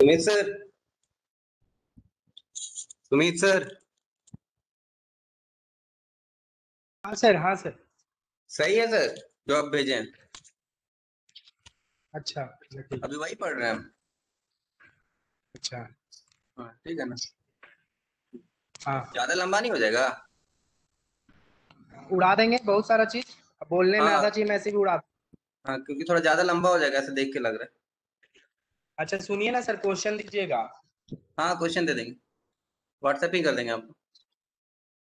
Sumit sir. Sumit sir. हाँ sir हाँ sir. सही है सर जो आप भेजे। हैं अच्छा अच्छा, अभी वही पढ़ रहे हैं हम। अच्छा। हाँ ठीक है ना। हाँ। ज़्यादा लंबा नहीं हो जाएगा? उड़ा देंगे बहुत सारा चीज़। बोलने में हाँ। आधा चीज़ मैं ऐसे भी उड़ा हाँ क्योंकि थोड़ा ज़्यादा लंबा हो जाएगा ऐसे देख के लग रहा अच्छा सुनिए ना सर क्वेश्चन दीजिएगा। हाँ क्वेश्चन दे देंगे। व्हाट्सएप ही कर देंगे आपको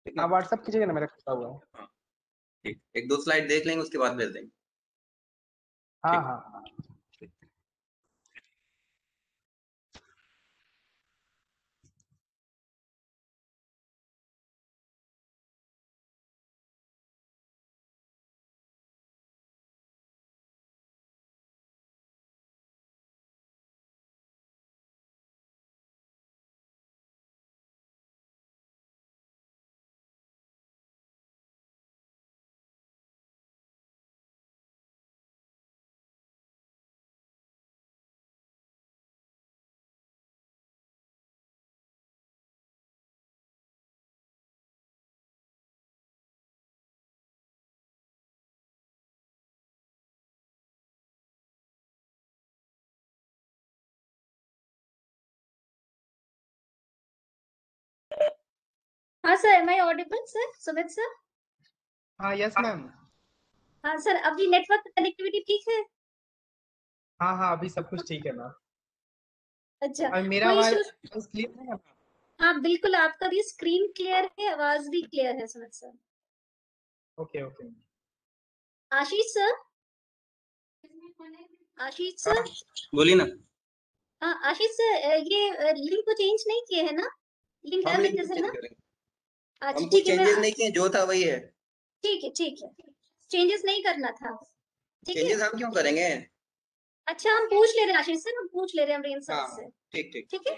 है। आप व्हाट्सएप कीजिएगा ना मेरा खुला हुआ है। ठीक। एक दो स्लाइड देख लेंगे उसके बाद भेज देंगे। हाँ हाँ हाँ। हाँ हाँ sir am I audible sir Sumit sir हाँ। यस मैम हाँ सर अभी नेटवर्क कनेक्टिविटी ठीक है? हाँ हाँ अभी सब कुछ ठीक है मैम अच्छा और मेरा आवाज़ क्लियर है? हाँ बिल्कुल आपका भी स्क्रीन क्लियर है आवाज़ भी क्लियर है Sumit sir okay okay Ashish sir Ashish sir बोलिए ना। हाँ आशीष सर ये लिंक को चेंज नहीं किए है ना? लिंक अभी जैसे ना? अच्छा हम ठीक है चेंजेस नहीं किए जो था वही है। ठीक है ठीक है। चेंजेस नहीं करना था। ठीक है? हम क्यों करेंगे? अच्छा हम पूछ ले रहे हैं आशीष से हम पूछ ले रहे हैं अमरीन सर हाँ। से। ठीक ठीक। ठीक है?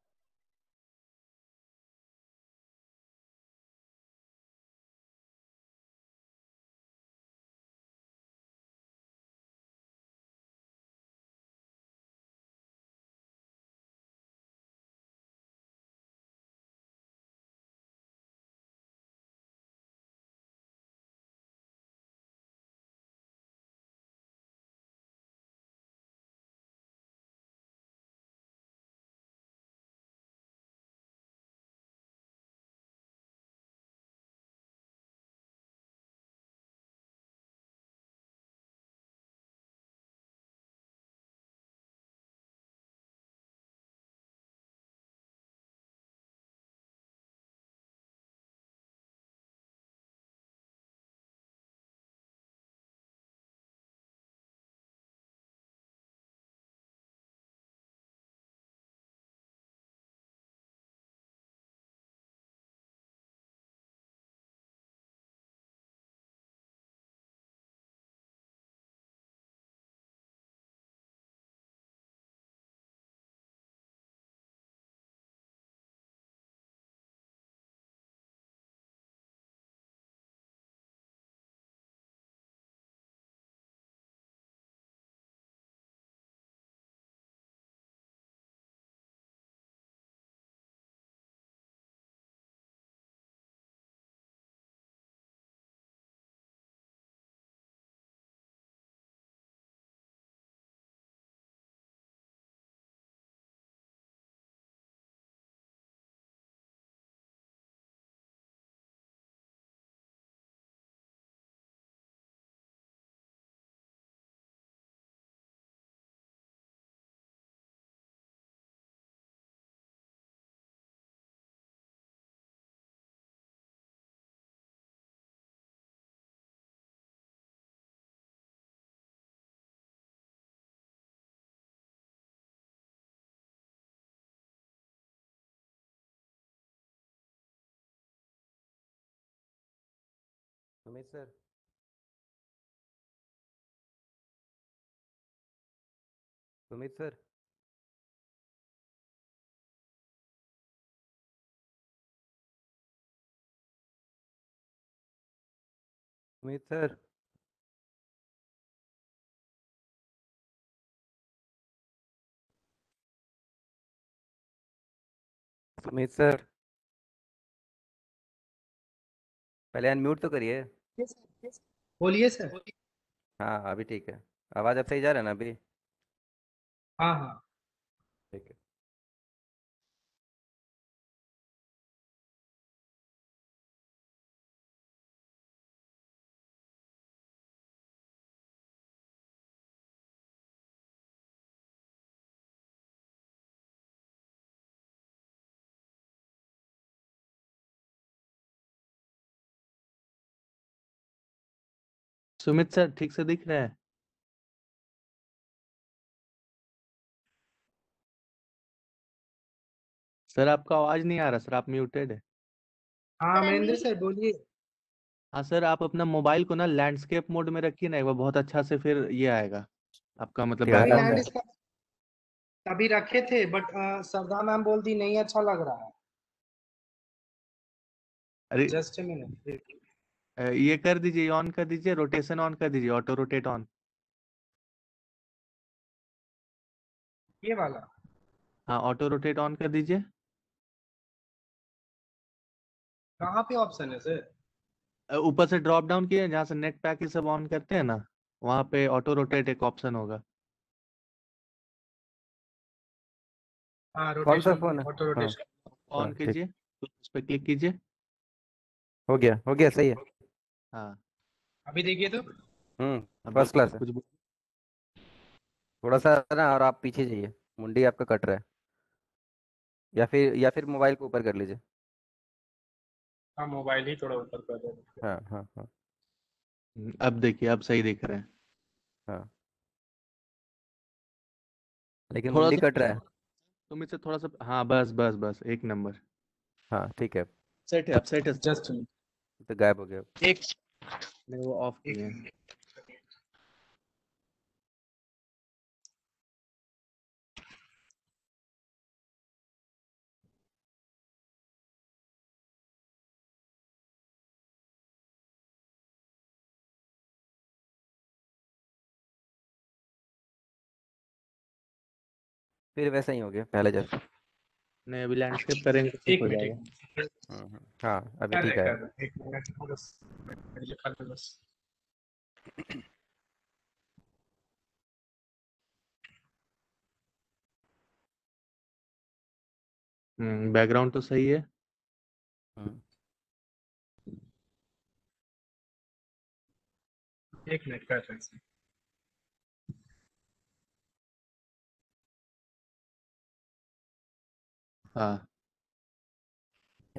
Sumit sir Sumit sir Sumit sir Sumit sir पहले अनम्यूट तो करिए। बोलिए सर। हाँ अभी ठीक है। आवाज़ अब सही जा रहा है ना अभी? हाँ हाँ। सुमित सर ठीक से दिख रहा है? सर आपका आवाज़ नहीं आ रहा सर आप म्यूटेड है। हाँ unmute- सर बोलिए। हाँ सर आप अपना मोबाइल को ना लैंडस्केप मोड में रखिए ना एक बार बहुत अच्छा से फिर ये आएगा। आपका मतलब अभी रखे थे बट सरदा मैम बोल दी नहीं अच्छा लग रहा है। अरे जस्ट मिनट ये कर दीजिए ऑन कर दीजिए रोटेशन ऑन कर दीजिए ऑटो रोटेट ऑन। ये वाला। हाँ ऑटो रोटेट ऑन कर दीजिए। कहाँ पे ऑप्शन है सर? ऊपर से ड्रॉप डाउन किए जहाँ से नेट पैक ये सब ऑन करते हैं ना वहाँ पे ऑटो रोटेट एक ऑप्शन होगा। हाँ कौन सा फ़ोन है? ऑटो हाँ। रोटेशन ऑन कीजिए उस पर क्लिक कीजिए। हो गया हो गया सही है। हाँ। अभी देखिए तो। हम्म फ़र्स्ट क्लास कुछ थोड़ा सा ना और आप पीछे जाइए। मुंडी आपका कट रहा है। या फिर या फिर मोबाइल को ऊपर कर लीजिए। हाँ मोबाइल ही थोड़ा ऊपर कर दो हाँ। हाँ हाँ हम्म, अब देखिए अब सही दिख रहे हैं। हाँ। लेकिन थोड़ा मुंडी सा कट रहा है। तुम इससे थोड़ा सा हाँ बस बस बस एक नंबर। हाँ ठीक है। सेट है अब सेट है। जस्ट तो गायब हो गया। एक वो ऑफ़ किया। फिर वैसा ही हो गया पहले जैसा। नहीं अभी लैंडस्केप करेंगे तो ठीक हो जाएगा। हाँ अभी ठीक है। बैकग्राउंड हम्म, तो सही है। हाँ। एक मिनट का हैं।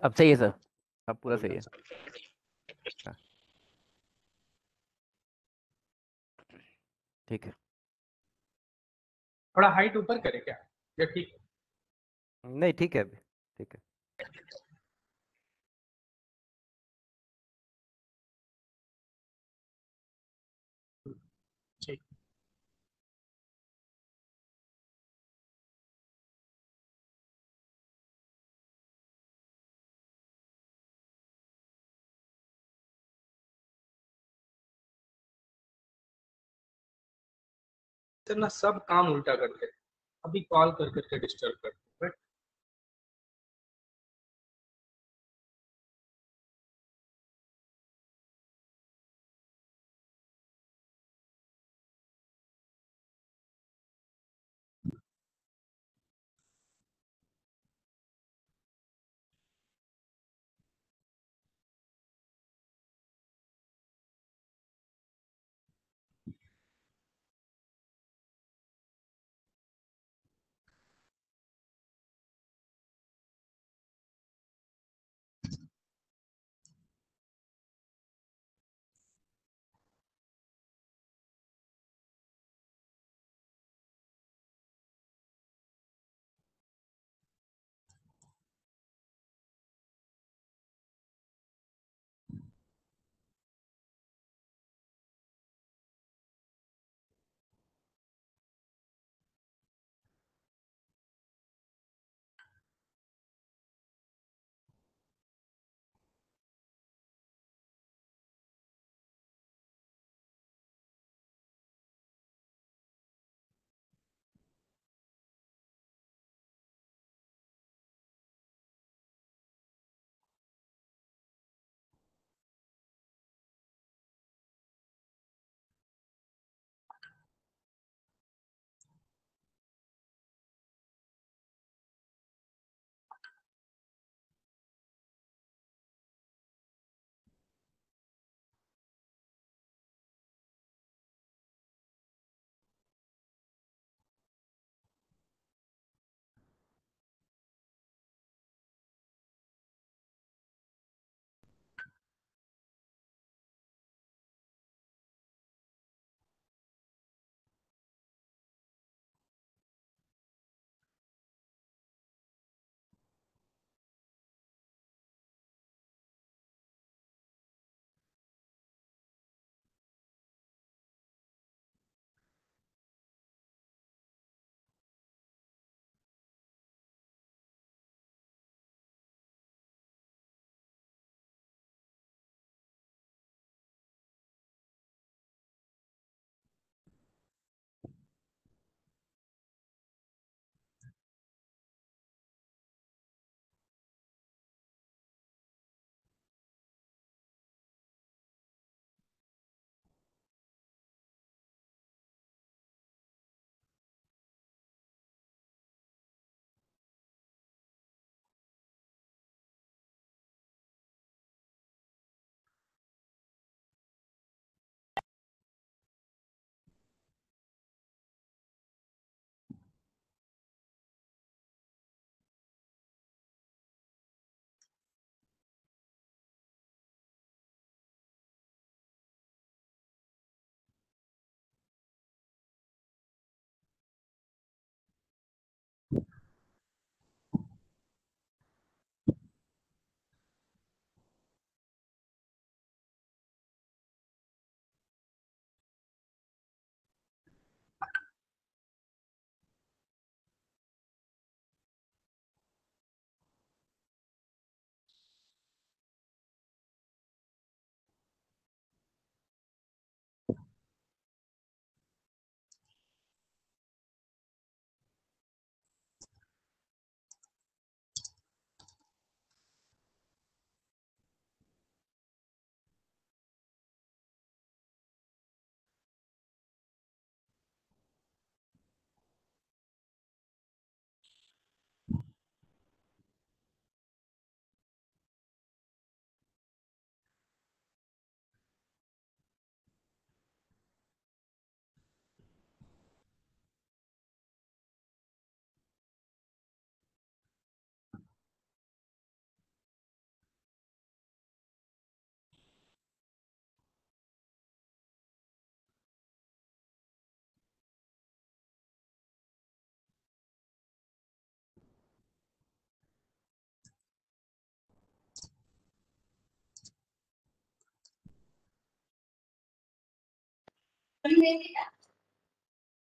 अब सही है सर अब पूरा सही है। हाँ ठीक है। थोड़ा हाइट ऊपर करें क्या? या ठीक है? नहीं ठीक है अभी ठीक है। ना सब काम उल्टा करते अभी कॉल कर करके डिस्टर्ब करते हैं।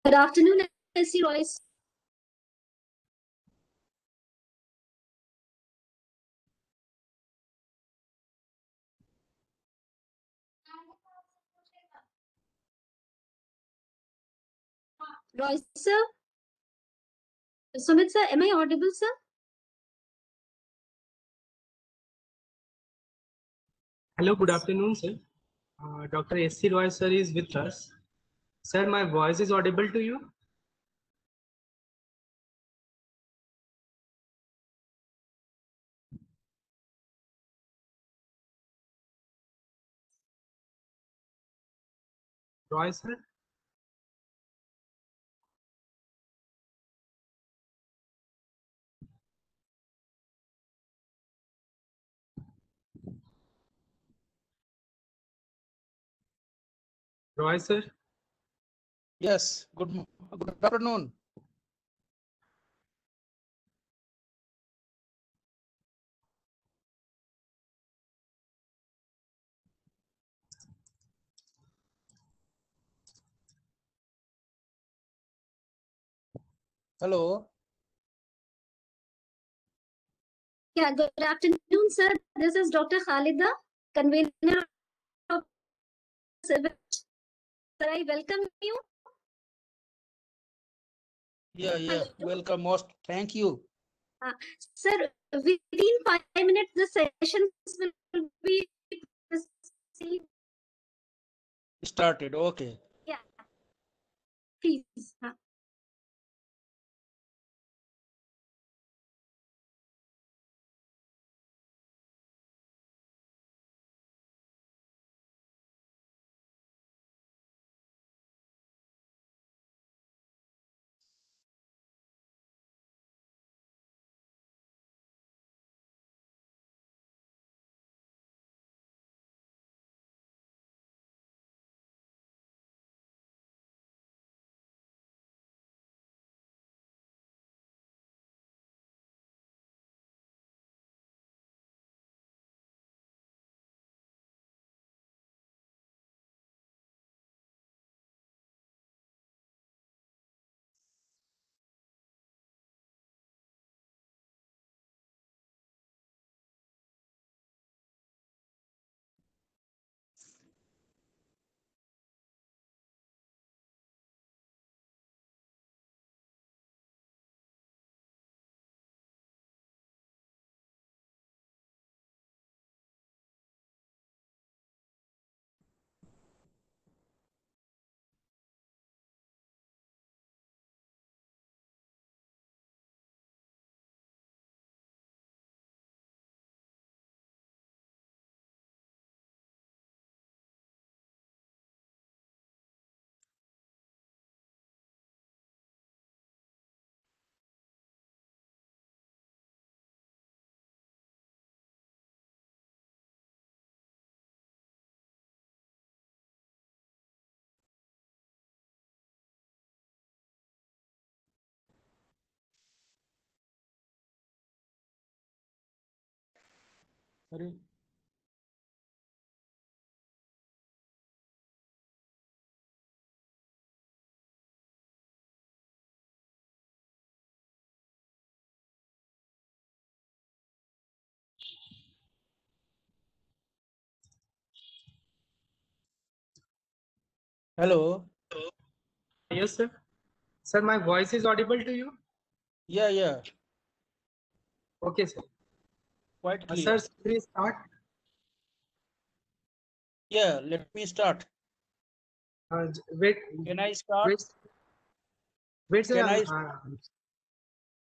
Good afternoon, SC Royce. Royce, sir. Sumit, sir, am I audible, sir? Hello, good afternoon, sir. Uh, Dr. S.C. Roy, sir, is with us. Sir, my voice is audible to you? Roy, sir? Roy, sir? Yes, good, good afternoon. Hello, Yeah, good afternoon, sir. This is Dr. Khalida, convener of. Sir, I welcome you. Yeah, yeah, welcome most, thank you. Uh, sir, within five minutes, the session will be. Started, okay. Yeah. Please. Huh. Hello, Yes, sir. Sir, my voice is audible to you? yeah, yeah, Okay, sir. Quite Uh. Sir, please start. Yeah, let me start. Uh, wait, Can I start? wait. Wait, sir. Can I uh,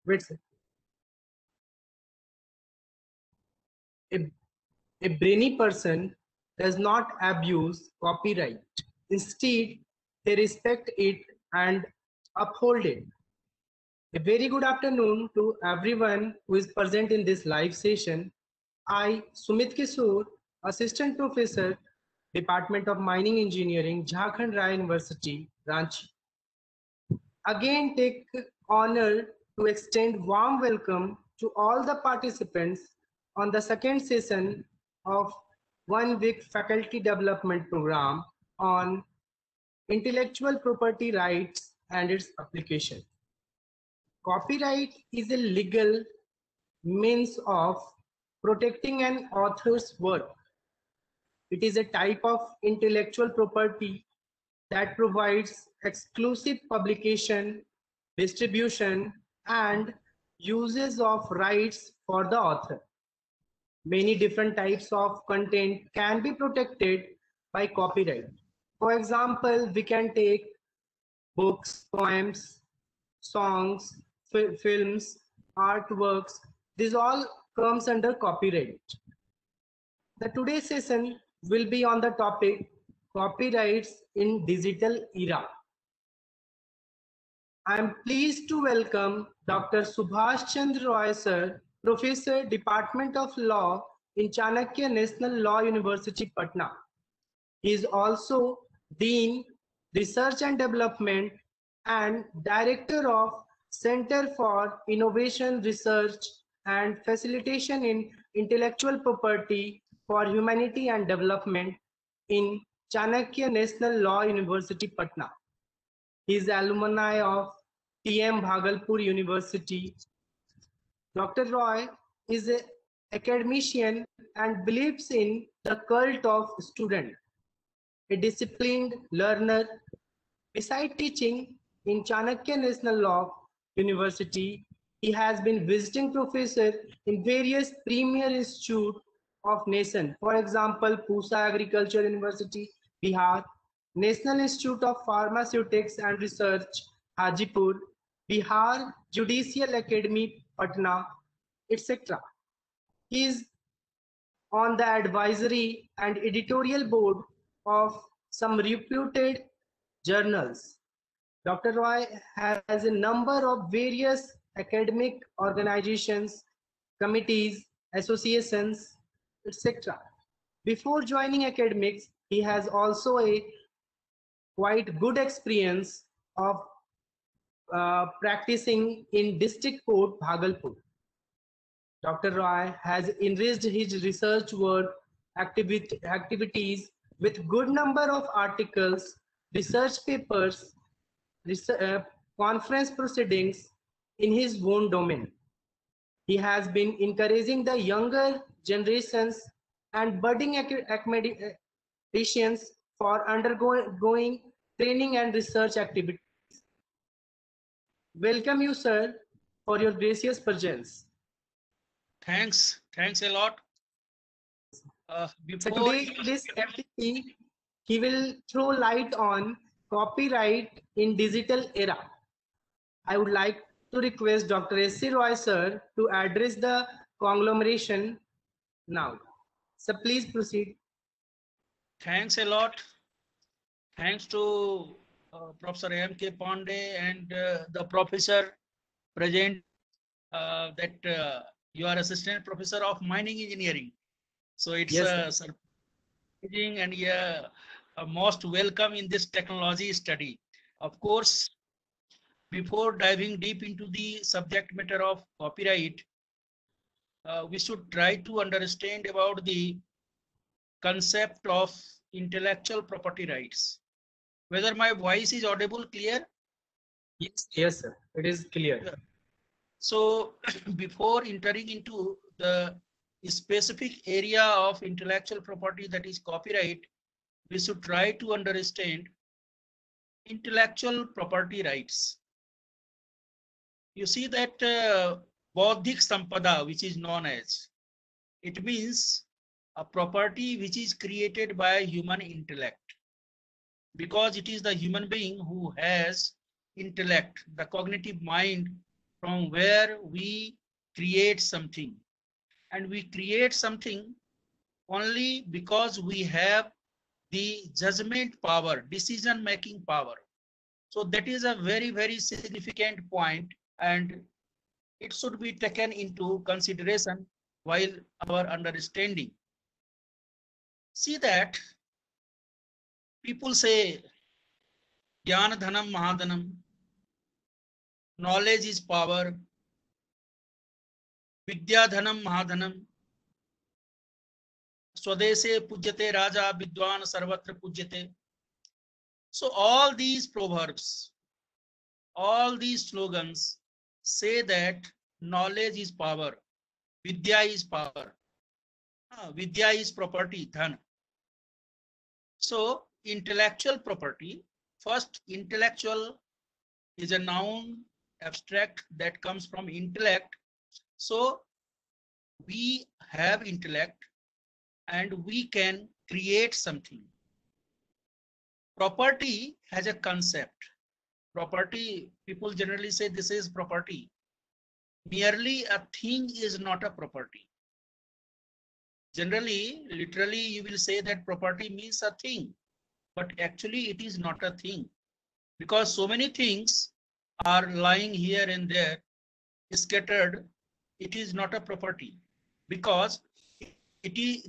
wait, sir. A, a brainy person does not abuse copyright. Instead, they respect it and uphold it. A very good afternoon to everyone who is present in this live session. I, Sumit Kisur, Assistant Professor, Department of Mining Engineering, Jharkhand Rai University, Ranchi. Again, take honor to extend warm welcome to all the participants on the second session of one week faculty development program on intellectual property rights and its application. Copyright is a legal means of protecting an author's work. It is a type of intellectual property that provides exclusive publication, distribution, and uses of rights for the author. Many different types of content can be protected by copyright. For example, we can take books, poems, songs, films, artworks. This all comes under copyright. The today's session will be on the topic copyrights in digital era. I am pleased to welcome Dr. Subhash Chandra Roy, sir, Professor, Department of Law in Chanakya National Law University, Patna. He is also Dean, Research and Development, and Director of Center for Innovation Research and Facilitation in Intellectual Property for Humanity and Development in Chanakya National Law University, Patna. He is alumni of TM Bhagalpur University. Dr. Roy is an academician and believes in the cult of student, a disciplined learner. Beside teaching in Chanakya National Law University, he has been visiting professor in various premier institute of nation. For example, Pusa Agriculture University, Bihar, National Institute of Pharmaceutics and Research, Hajipur, Bihar Judicial Academy, Patna, etc. He is on the advisory and editorial board of some reputed journals. Dr. Roy has a number of various academic organizations, committees, associations, etc. Before joining academics, he has also a quite good experience of uh, practicing in district court Bhagalpur. Dr. Roy has enriched his research work activit- activities with good number of articles, research papers, conference proceedings in his own domain. He has been encouraging the younger generations and budding ac- academicians for undergoing training and research activities. Welcome you, sir, for your gracious presence. Thanks, thanks a lot. Uh, So today, this FDP, he will throw light on copyright in digital era. I would like to request Dr. S.C. Roy, sir, to address the conglomeration now. So please proceed. thanks a lot. Thanks to uh, Professor M.K. Pandey and uh, the professor present uh, that uh, you are assistant professor of mining engineering. So it's Yes, uh, surprising and yeah, uh, most welcome in this technology study. Of course, before diving deep into the subject matter of copyright, uh, we should try to understand about the concept of intellectual property rights. Whether my voice is audible, clear? Yes, yes, sir. It is clear. So before entering into the specific area of intellectual property that is copyright, we should try to understand intellectual property rights. You see that uh, Sampada, which is known as, it means a property which is created by human intellect. Because it is the human being who has intellect, the cognitive mind from where we create something. And we create something only because we have the judgment power, decision making power. So that is a very, very significant point and it should be taken into consideration while our understanding. See that people say Jnana Dhanam Mahadhanam, knowledge is power, Vidya Dhanam Mahadhanam, स्वदेशे पूज्यते, राजा विद्वान सर्वत्र पूज्यते। So all these proverbs all these slogans say that knowledge is power vidya is power vidya is property dhan. So intellectual property first intellectual is a noun abstract that comes from intellect so we have intellect and we can create something. Property has a concept. Property, people generally say this is property. Merely a thing is not a property. Generally, literally, you will say that property means a thing, but actually it is not a thing because so many things are lying here and there scattered. It is not a property because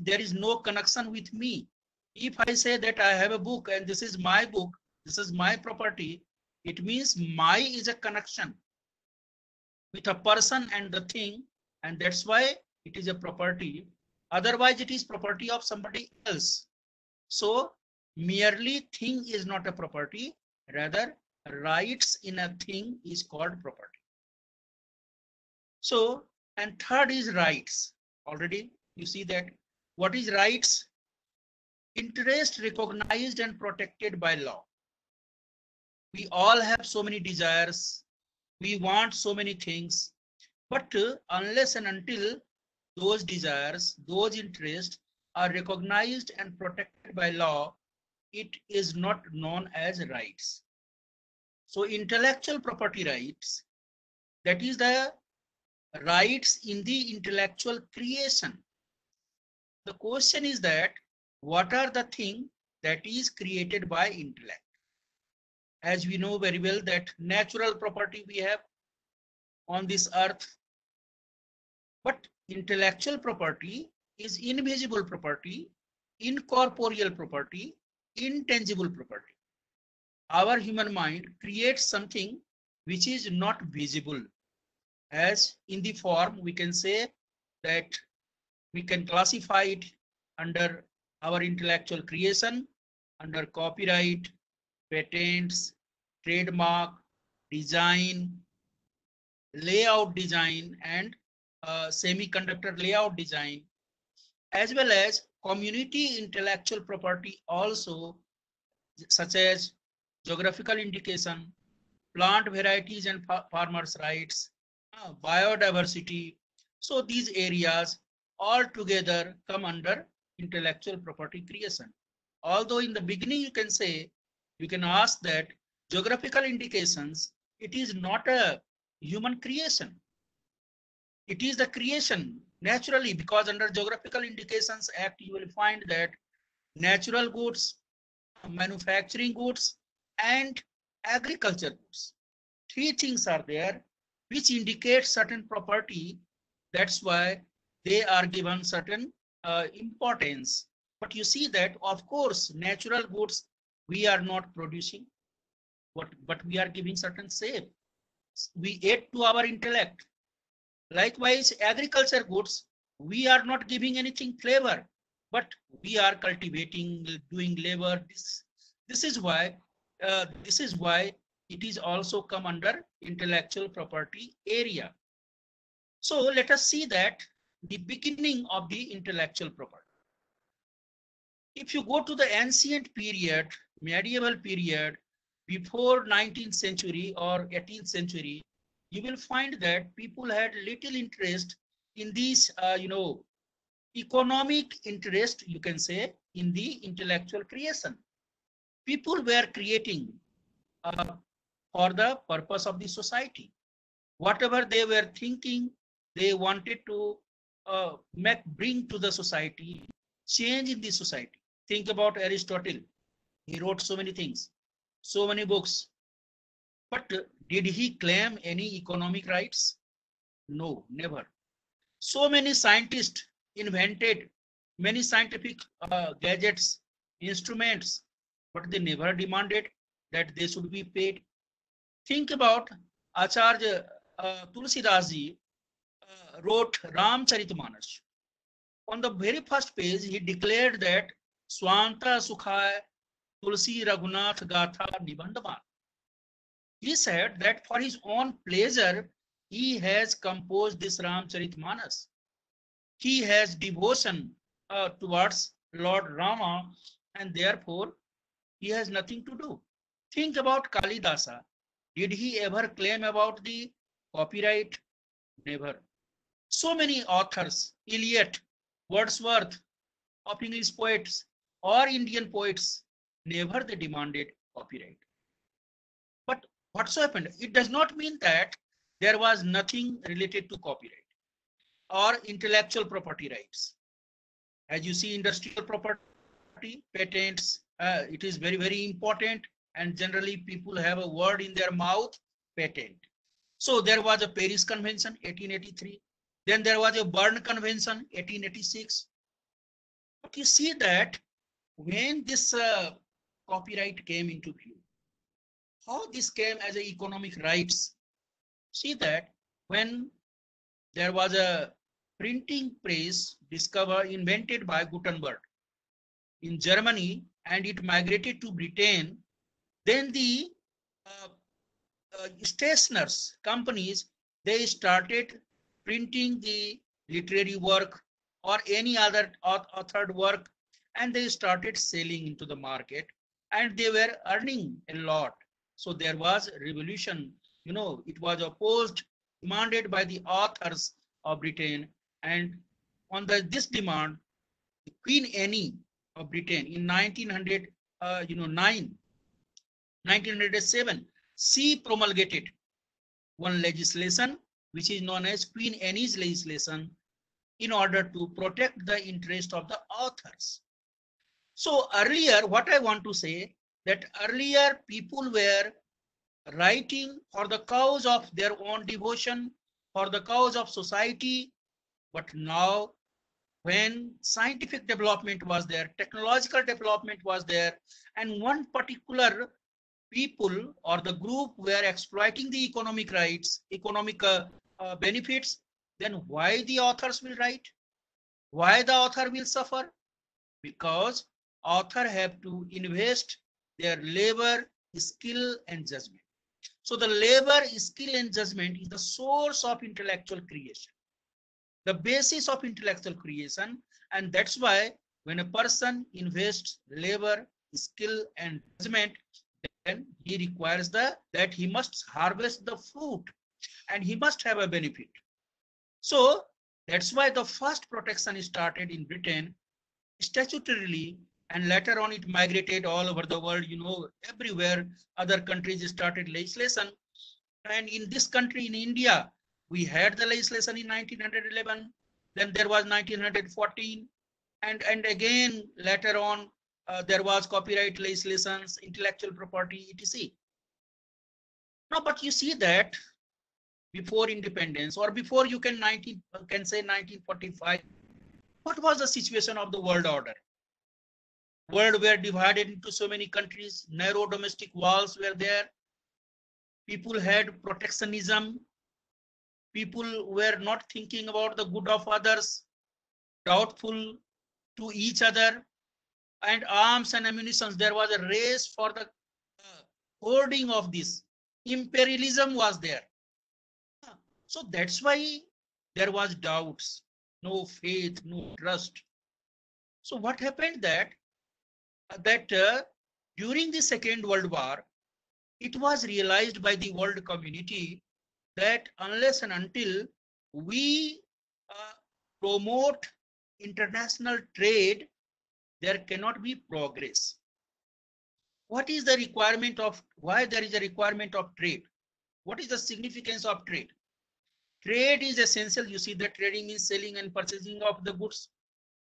there is no connection with me. If I say that I have a book and this is my book, this is my property, it means my is a connection with a person and the thing, and that's why it is a property. Otherwise, it is property of somebody else. So merely thing is not a property, rather rights in a thing is called property. So, and third is rights. Already you see that what is rights? Interest recognized and protected by law. We all have so many desires. We want so many things. But uh, unless and until those desires, those interests are recognized and protected by law, it is not known as rights. So intellectual property rights, that is the rights in the intellectual creation. The question is that what are the thing that is created by intellect? As we know very well that natural property we have on this earth, but intellectual property is invisible property, incorporeal property, intangible property. Our human mind creates something which is not visible. As in the form, we can say that we can classify it under our intellectual creation, under copyright, patents, trademark, design, layout design, and uh, semiconductor layout design, as well as community intellectual property also, such as geographical indication, plant varieties and fa farmers' rights, uh, biodiversity. So these areas all together come under intellectual property creation. Although in the beginning you can say, you can ask that geographical indications, it is not a human creation. It is the creation naturally because under geographical indications act you will find that natural goods, manufacturing goods and agriculture goods. Three things are there which indicate certain property. That's why they are given certain uh, importance. But you see that, of course, natural goods we are not producing, but, but we are giving certain shape. We add to our intellect. Likewise, agriculture goods, we are not giving anything flavor, but we are cultivating, doing labor. This, this is why, uh, this is why it is also come under intellectual property area. So let us see that the beginning of the intellectual property. If you go to the ancient period, medieval period, before 19th century or 18th century, you will find that people had little interest in these, uh, you know, economic interest, you can say, in the intellectual creation. People were creating uh, for the purpose of the society. Whatever they were thinking, they wanted to uh, make, bring to the society, change in the society. Think about Aristotle. He wrote so many things, so many books. But did he claim any economic rights? No, never. So many scientists invented many scientific uh, gadgets, instruments, but they never demanded that they should be paid. Think about Acharya uh, Tulsidas ji wrote Ramcharitmanas. On the very first page, he declared that Swanta Sukhaya Tulsi Raghunath Gatha Nibandhaman. He said that for his own pleasure, he has composed this Ramcharitmanas. He has devotion uh, towards Lord Rama and therefore he has nothing to do. Think about Kalidasa. Did he ever claim about the copyright? Never. So many authors, Eliot, Wordsworth, of English poets or Indian poets, never they demanded copyright. But what's happened? It does not mean that there was nothing related to copyright or intellectual property rights. As you see, industrial property, patents, uh, it is very, very important. And generally people have a word in their mouth, patent. So there was a Paris Convention, 1883. Then there was a Berne Convention, 1886. But you see that when this uh, copyright came into view, how this came as a economic rights. See that when there was a printing press discovered, invented by Gutenberg in Germany, and it migrated to Britain, then the uh, uh, stationers companies, they started printing the literary work or any other authored work and they started selling into the market and they were earning a lot. So there was revolution, you know, it was opposed, demanded by the authors of Britain and on the, this demand, Queen Anne of Britain in 1900, uh, you know, 9, 1907, she promulgated one legislation which is known as Queen Anne's legislation in order to protect the interest of the authors. So earlier, what I want to say that earlier people were writing for the cause of their own devotion, for the cause of society. But now when scientific development was there, technological development was there, and one particular people or the group were exploiting the economic rights, economic uh, uh, benefits, then why the authors will write? Why the author will suffer? Because author have to invest their labor, skill and judgment. So the labor, skill and judgment is the source of intellectual creation, the basis of intellectual creation. And that's why when a person invests labor, skill and judgment, then he requires the that he must harvest the fruit and he must have a benefit. So that's why the first protection started in Britain statutorily and later on it migrated all over the world, you know, everywhere other countries started legislation. And in this country, in India, we had the legislation in 1911, then there was 1914, and, and again, later on, uh, there was copyright legislations, intellectual property, etc. Now, but you see that before independence or before you can 19 can say 1945, what was the situation of the world order? World were divided into so many countries, narrow domestic walls were there. People had protectionism. People were not thinking about the good of others, doubtful to each other and arms and ammunition. There was a race for the uh, hoarding of this. Imperialism was there. So that's why there was doubts, no faith, no trust. So what happened that uh, that uh, during the Second World War, it was realized by the world community that unless and until we uh, promote international trade there cannot be progress. What is the requirement of why there is a requirement of trade? What is the significance of trade? Trade is essential. You see that trading is selling and purchasing of the goods,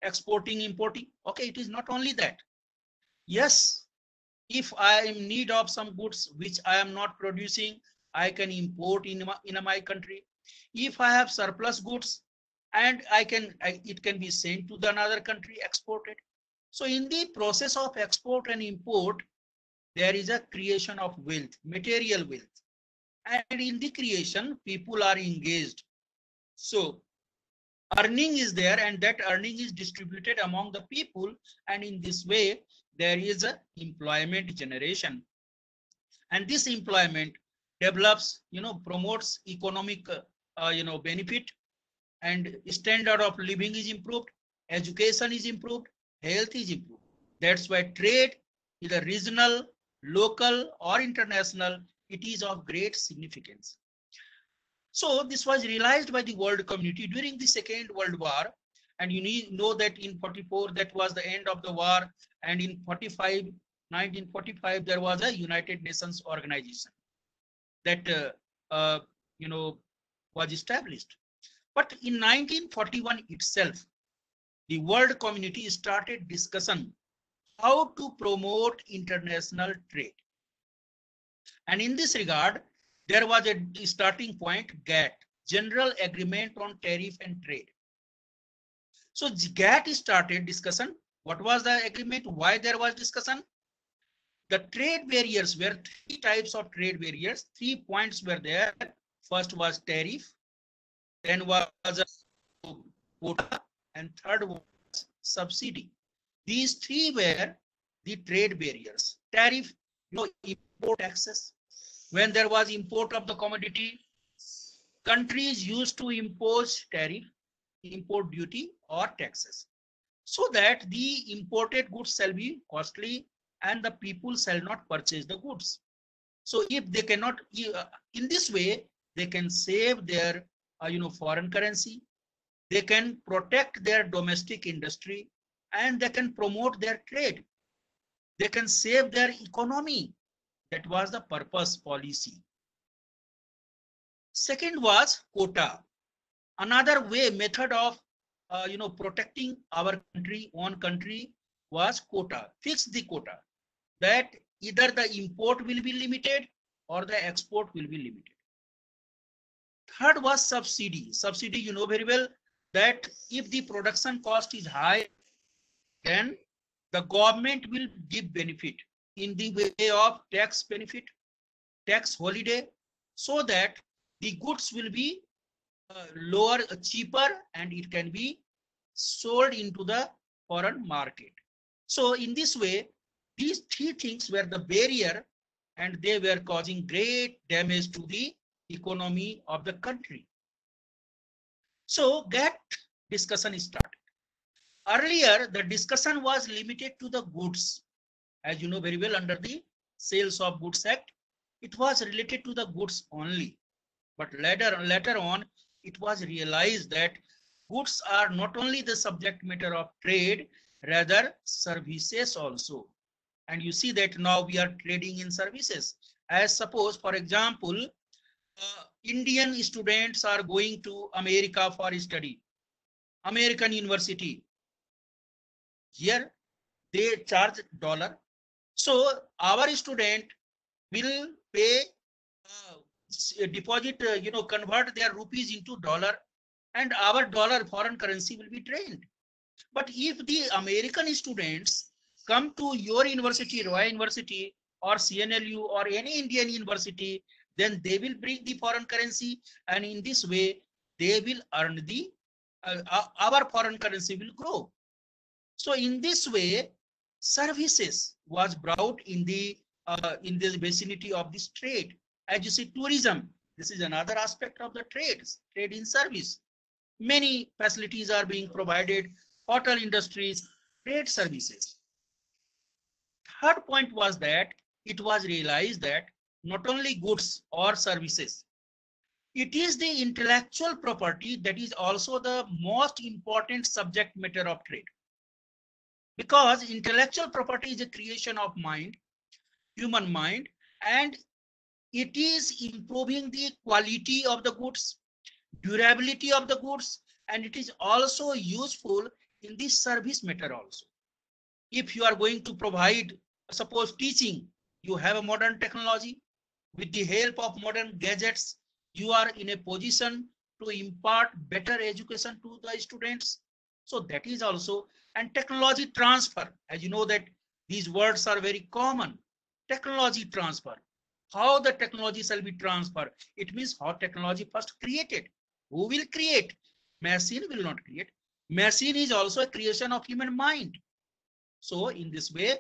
exporting, importing. Okay, it is not only that. Yes, if I am need of some goods which I am not producing, I can import in my, in my country. If I have surplus goods and I can, I, it can be sent to the another country, exported. So in the process of export and import, there is a creation of wealth, material wealth. And in the creation, people are engaged. So earning is there and that earning is distributed among the people. And in this way, there is a employment generation. And this employment develops, you know, promotes economic, uh, uh, you know, benefit and standard of living is improved, education is improved, health is improved. That's why trade, either regional, local or international, it is of great significance. So this was realized by the world community during the Second World War. And you need know that in 44, that was the end of the war. And in 45, 1945, there was a United Nations organization that, uh, uh, you know, was established. But in 1941 itself, the world community started discussion how to promote international trade. And in this regard, there was a starting point, GATT, General Agreement on Tariff and Trade. So GATT started discussion. What was the agreement? Why there was discussion? The trade barriers were three types of trade barriers. Three points were there. First was tariff, then was quota, and third was subsidy. These three were the trade barriers. Tariff, you know, import taxes. When there was import of the commodity, countries used to impose tariff, import duty or taxes so that the imported goods shall be costly and the people shall not purchase the goods. So if they cannot, uh, in this way, they can save their, uh, you know, foreign currency. They can protect their domestic industry and they can promote their trade. They can save their economy. That was the purpose policy. Second was quota. Another way method of uh, you know protecting our country own country was quota. Fix the quota that either the import will be limited or the export will be limited. Third was subsidy. Subsidy, you know very well that if the production cost is high, then the government will give benefit in the way of tax benefit, tax holiday, so that the goods will be uh, lower, uh, cheaper, and it can be sold into the foreign market. So in this way, these three things were the barrier and they were causing great damage to the economy of the country. So GATT discussion started. Earlier, the discussion was limited to the goods. As you know very well, under the Sales of Goods Act, it was related to the goods only. But later, later on, it was realized that goods are not only the subject matter of trade, rather services also. And you see that now we are trading in services. As suppose, for example, uh, Indian students are going to America for study. American university. Here they charge dollar. So our student will pay uh, deposit, uh, you know, convert their rupees into dollar and our dollar foreign currency will be drained. But if the American students come to your university, Rai University or CNLU or any Indian university, then they will bring the foreign currency and in this way, they will earn the, uh, our foreign currency will grow. So in this way, services was brought in the uh, in the vicinity of this trade. As you see, tourism, this is another aspect of the trades, trade in service. Many facilities are being provided, hotel industries, trade services. Third point was that it was realized that not only goods or services, it is the intellectual property that is also the most important subject matter of trade. Because intellectual property is a creation of mind, human mind, and it is improving the quality of the goods, durability of the goods, and it is also useful in the service matter also. If you are going to provide, suppose teaching, you have a modern technology. With the help of modern gadgets, you are in a position to impart better education to the students. So that is also, and technology transfer, as you know that these words are very common. Technology transfer, how the technology shall be transferred. It means how technology first created. Who will create? Machine will not create. Machine is also a creation of human mind. So in this way,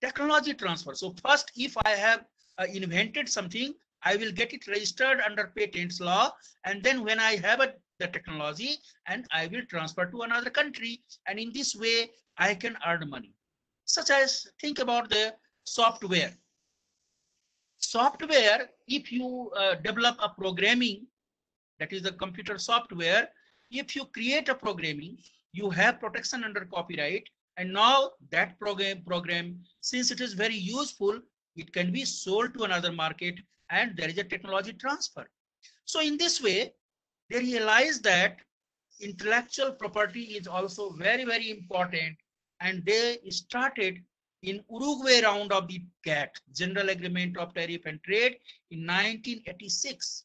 technology transfer. So first, if I have uh, invented something, I will get it registered under patents law. And then when I have a, the technology and I will transfer to another country. And in this way, I can earn money. Such as think about the software. Software, if you uh, develop a programming, that is the computer software, if you create a programming, you have protection under copyright. And now that program, program, since it is very useful, it can be sold to another market and there is a technology transfer. So in this way, they realized that intellectual property is also very, very important. And they started in Uruguay round of the GATT, General Agreement of Tariff and Trade in 1986.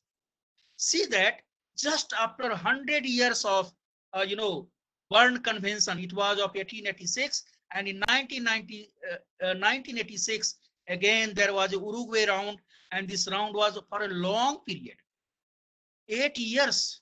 See that just after 100 years of, uh, you know, Berne Convention, it was of 1886. And in 1990, uh, uh, 1986, again, there was a Uruguay round and this round was for a long period, eight years.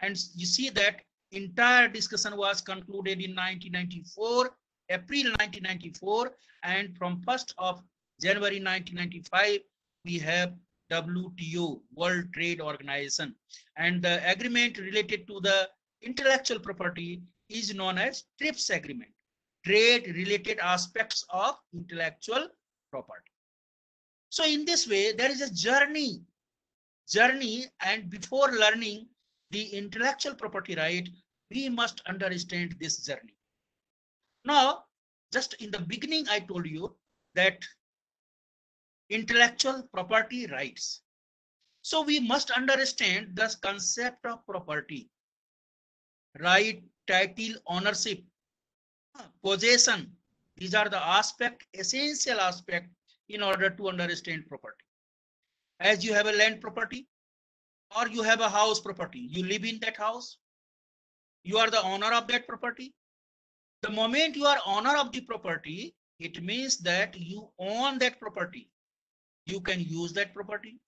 And you see that entire discussion was concluded in 1994, April 1994, and from 1st of January 1995, we have WTO, World Trade Organization. And the agreement related to the intellectual property is known as TRIPS agreement, trade related aspects of intellectual property. So in this way, there is a journey, journey, and before learning the intellectual property right, we must understand this journey. Now, just in the beginning, I told you that intellectual property rights. So we must understand the concept of property, right, title, ownership, possession. These are the aspect, essential aspect in order to understand property. As you have a land property or you have a house property, you live in that house, you are the owner of that property. The moment you are owner of the property, it means that you own that property. You can use that property.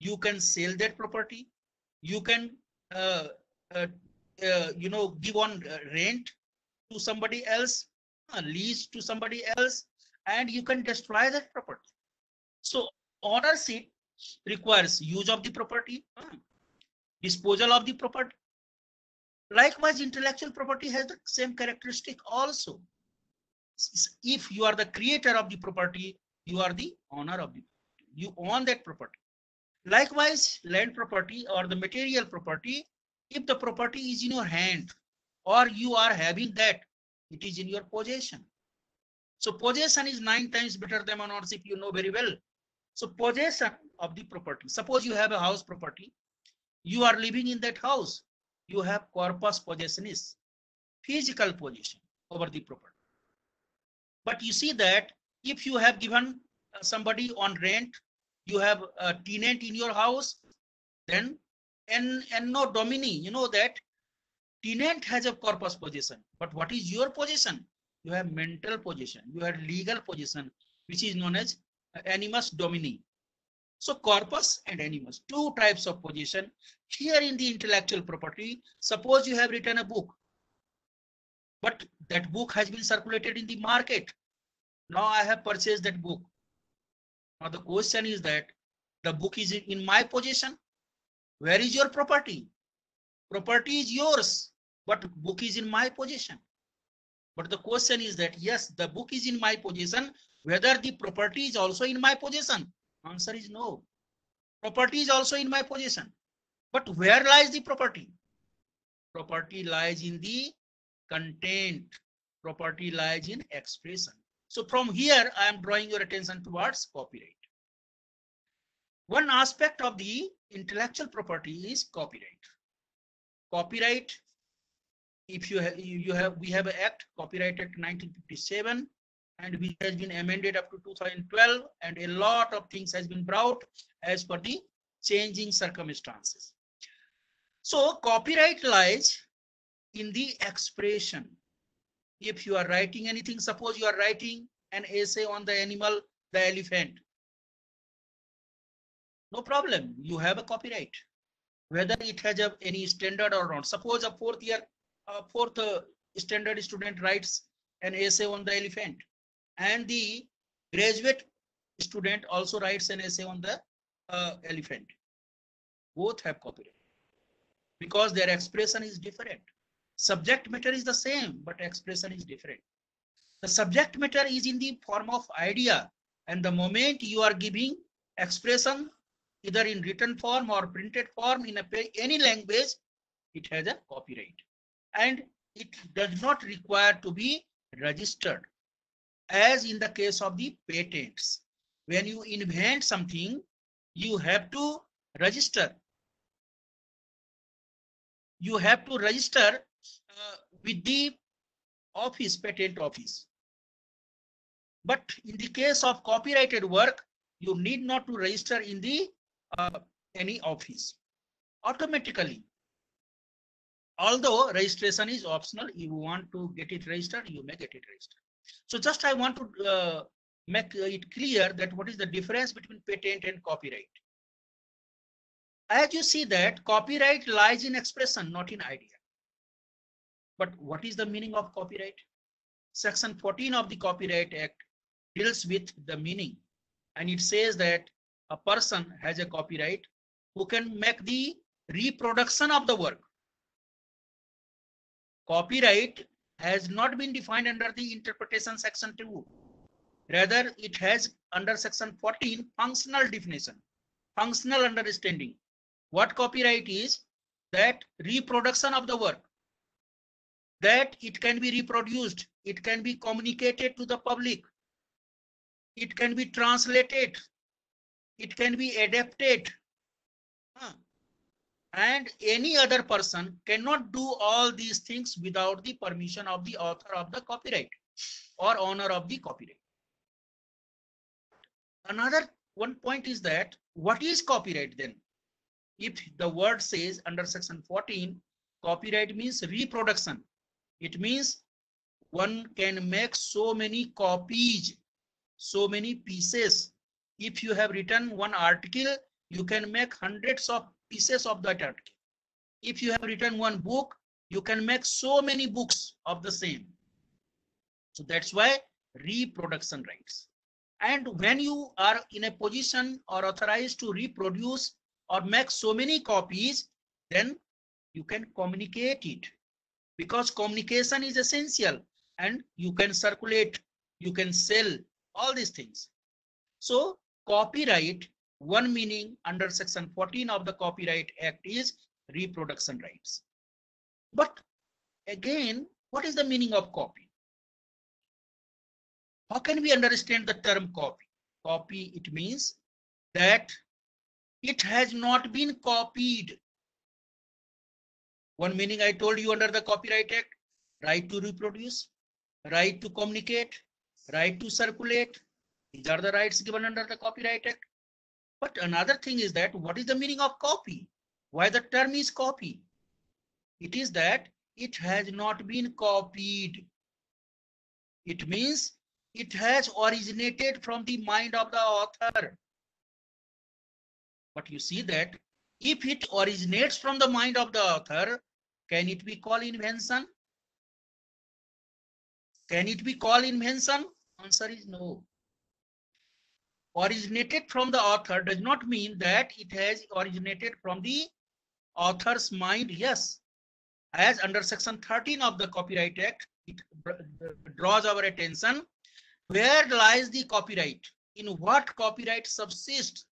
You can sell that property. You can, uh, uh, uh, you know, give on uh, rent to somebody else, lease to somebody else, and you can destroy that property. So ownership requires use of the property, disposal of the property. Likewise, intellectual property has the same characteristic also. If you are the creator of the property, you are the owner of the. You own that property. Likewise, land property or the material property, if the property is in your hand or you are having that, it is in your possession. So possession is nine times better than ownership, you know very well. So possession of the property. Suppose you have a house property, you are living in that house, you have corpus possessionis, physical possession over the property. But you see that if you have given uh, somebody on rent, you have a tenant in your house, then and animus domini, you know that tenant has a corpus possession. But what is your possession? You have mental possession, you have legal possession, which is known as animus domini. So corpus and animus, two types of possession. Here in the intellectual property, suppose you have written a book, but that book has been circulated in the market. Now I have purchased that book. Now the question is that the book is in my possession. Where is your property? Property is yours, but book is in my possession. But the question is that yes, the book is in my possession. Whether the property is also in my possession? Answer is no. Property is also in my possession. But where lies the property? Property lies in the content. Property lies in expression. So from here, I am drawing your attention towards copyright. One aspect of the intellectual property is copyright. Copyright, if you have, you have, we have an act, Copyright Act 1957, and which has been amended up to 2012, and a lot of things has been brought as per the changing circumstances. So copyright lies in the expression. If you are writing anything, suppose you are writing an essay on the animal, the elephant. No problem, you have a copyright. Whether it has a, any standard or not. Suppose a fourth year, uh, fourth uh, standard student writes an essay on the elephant and the graduate student also writes an essay on the uh, elephant. Both have copyright because their expression is different. Subject matter is the same, but expression is different. The subject matter is in the form of idea, and the moment you are giving expression either in written form or printed form in a any language, it has a copyright, and it does not require to be registered, as in the case of the patents. When you invent something, you have to register you have to register uh, with the office, patent office. But in the case of copyrighted work, you need not to register in the uh, any office automatically. Although registration is optional, you want to get it registered, you may get it registered. So just I want to uh, make it clear that what is the difference between patent and copyright as you see that copyright lies in expression, not in idea. But what is the meaning of copyright? Section 14 of the Copyright Act deals with the meaning and it says that a person has a copyright who can make the reproduction of the work. Copyright has not been defined under the interpretation section 2. Rather, it has under section 14 functional definition, functional understanding what copyright is that reproduction of the work that it can be reproduced it can be communicated to the public it can be translated it can be adapted Huh. And any other person cannot do all these things without the permission of the author of the copyright or owner of the copyright. Another one point is that what is copyright then? If the word says under section 14 copyright means reproduction. It means one can make so many copies so many pieces. If you have written one article you can make hundreds of pieces of that article. If you have written one book you can make so many books of the same. So that's why reproduction rights. And when you are in a position or authorized to reproduce or make so many copies, then you can communicate it. Because communication is essential and you can circulate, you can sell all these things. So copyright, one meaning under section 14 of the Copyright Act is reproduction rights. But again, what is the meaning of copy? How can we understand the term copy? Copy, it means that it has not been copied. One meaning I told you under the Copyright Act, right to reproduce, right to communicate, right to circulate. These are the rights given under the Copyright Act. But another thing is that what is the meaning of copy? Why the term is copy? It is that it has not been copied. It means it has originated from the mind of the author. But you see that if it originates from the mind of the author, can it be called invention? Can it be called invention? Answer is no. Originated from the author does not mean that it has originated from the author's mind. Yes, as under section 13 of the Copyright Act, it draws our attention. Where lies the copyright? In what copyright subsists?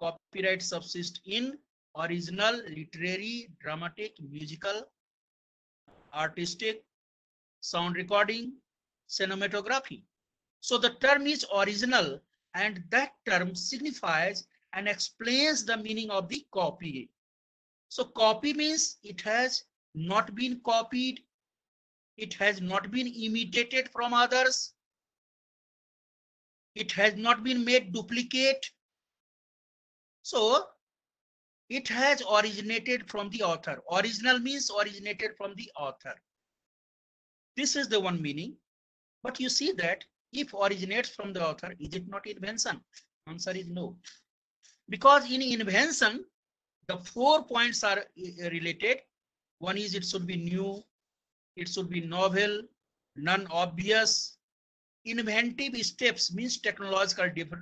Copyright subsists in original, literary, dramatic, musical, artistic, sound recording, cinematography. So the term is original and that term signifies and explains the meaning of the copy. So copy means it has not been copied, it has not been imitated from others, it has not been made duplicate. So it has originated from the author. Original means originated from the author. This is the one meaning. But you see that if originates from the author, is it not invention? Answer is no. Because in invention, the four points are uh, related. One is it should be new, it should be novel, non-obvious, inventive steps means technological dev-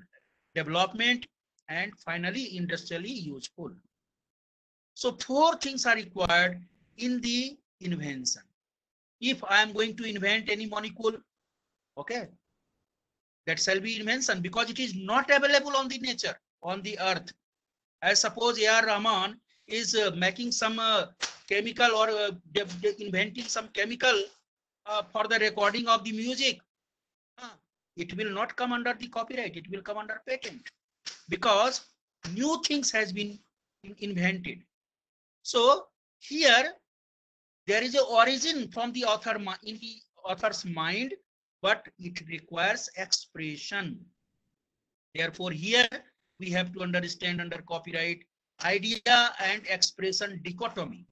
development and finally industrially useful. So four things are required in the invention. If I am going to invent any molecule, okay, that shall be invention because it is not available on the nature, on the earth. As suppose A.R. Rahman is uh, making some uh, chemical or uh, inventing some chemical uh, for the recording of the music. It will not come under the copyright, it will come under patent because new things has been in- invented. So here there is a origin from the author in the author's mind, but it requires expression. Therefore, here we have to understand under copyright idea and expression dichotomy.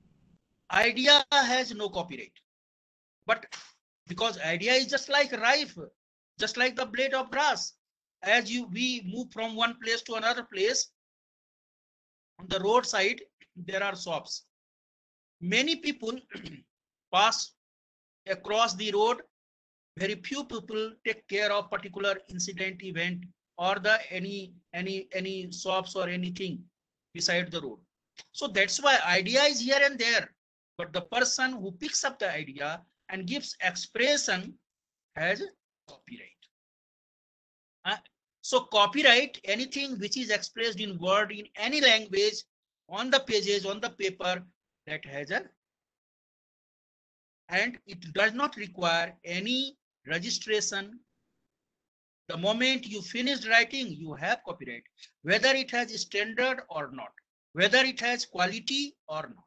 Idea has no copyright, but because idea is just like rife, just like the blade of grass. As you we move from one place to another place, on the roadside there are shops. Many people pass across the road. Very few people take care of particular incident, event, or the any any any shops or anything beside the road. So that's why idea is here and there, but the person who picks up the idea and gives expression has copyright. Uh, so copyright, anything which is expressed in word in any language on the pages, on the paper, that has a and it does not require any registration. The moment you finish writing, you have copyright, whether it has standard or not, whether it has quality or not.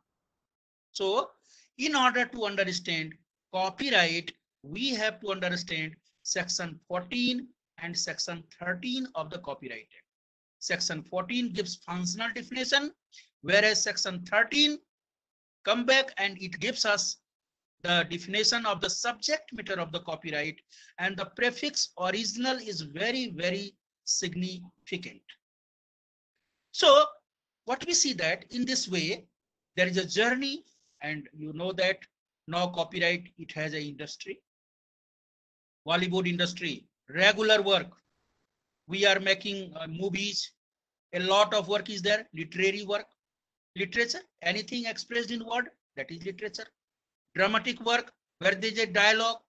So in order to understand copyright, we have to understand section 14 and section 13 of the Copyright Act. Section 14 gives functional definition, whereas section 13 come back and it gives us the definition of the subject matter of the copyright and the prefix original is very, very significant. So what we see that in this way, there is a journey and you know that now copyright, it has a industry. Bollywood industry, regular work. We are making uh, movies. A lot of work is there, literary work, literature, anything expressed in word, that is literature. Dramatic work, where there is a dialogue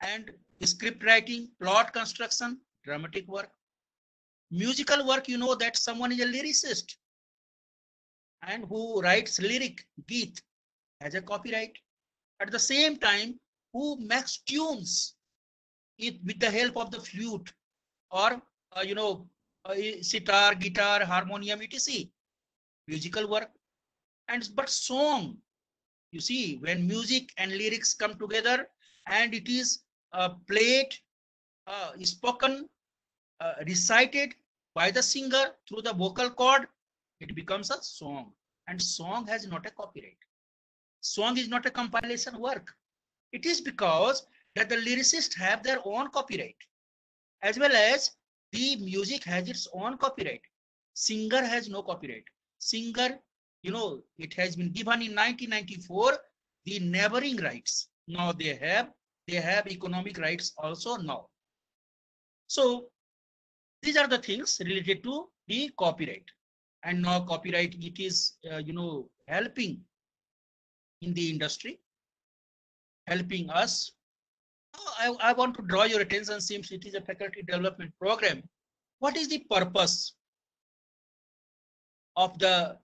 and script writing, plot construction, dramatic work. Musical work, you know that someone is a lyricist and who writes lyric, geet, as a copyright. At the same time, who makes tunes it, with the help of the flute or, uh, you know, uh, sitar, guitar, harmonium, etc. Musical work. And but song, you see, when music and lyrics come together and it is uh, played, uh, spoken, uh, recited by the singer through the vocal cord, it becomes a song. And song has not a copyright. Song is not a compilation work. It is because that the lyricists have their own copyright, as well as the music has its own copyright. Singer has no copyright. Singer, you know, it has been given in 1994 the neighboring rights. Now they have they have economic rights also now. So these are the things related to the copyright. And now copyright it is uh, you know helping in the industry, helping us I, I want to draw your attention since it is a faculty development program. What is the purpose of the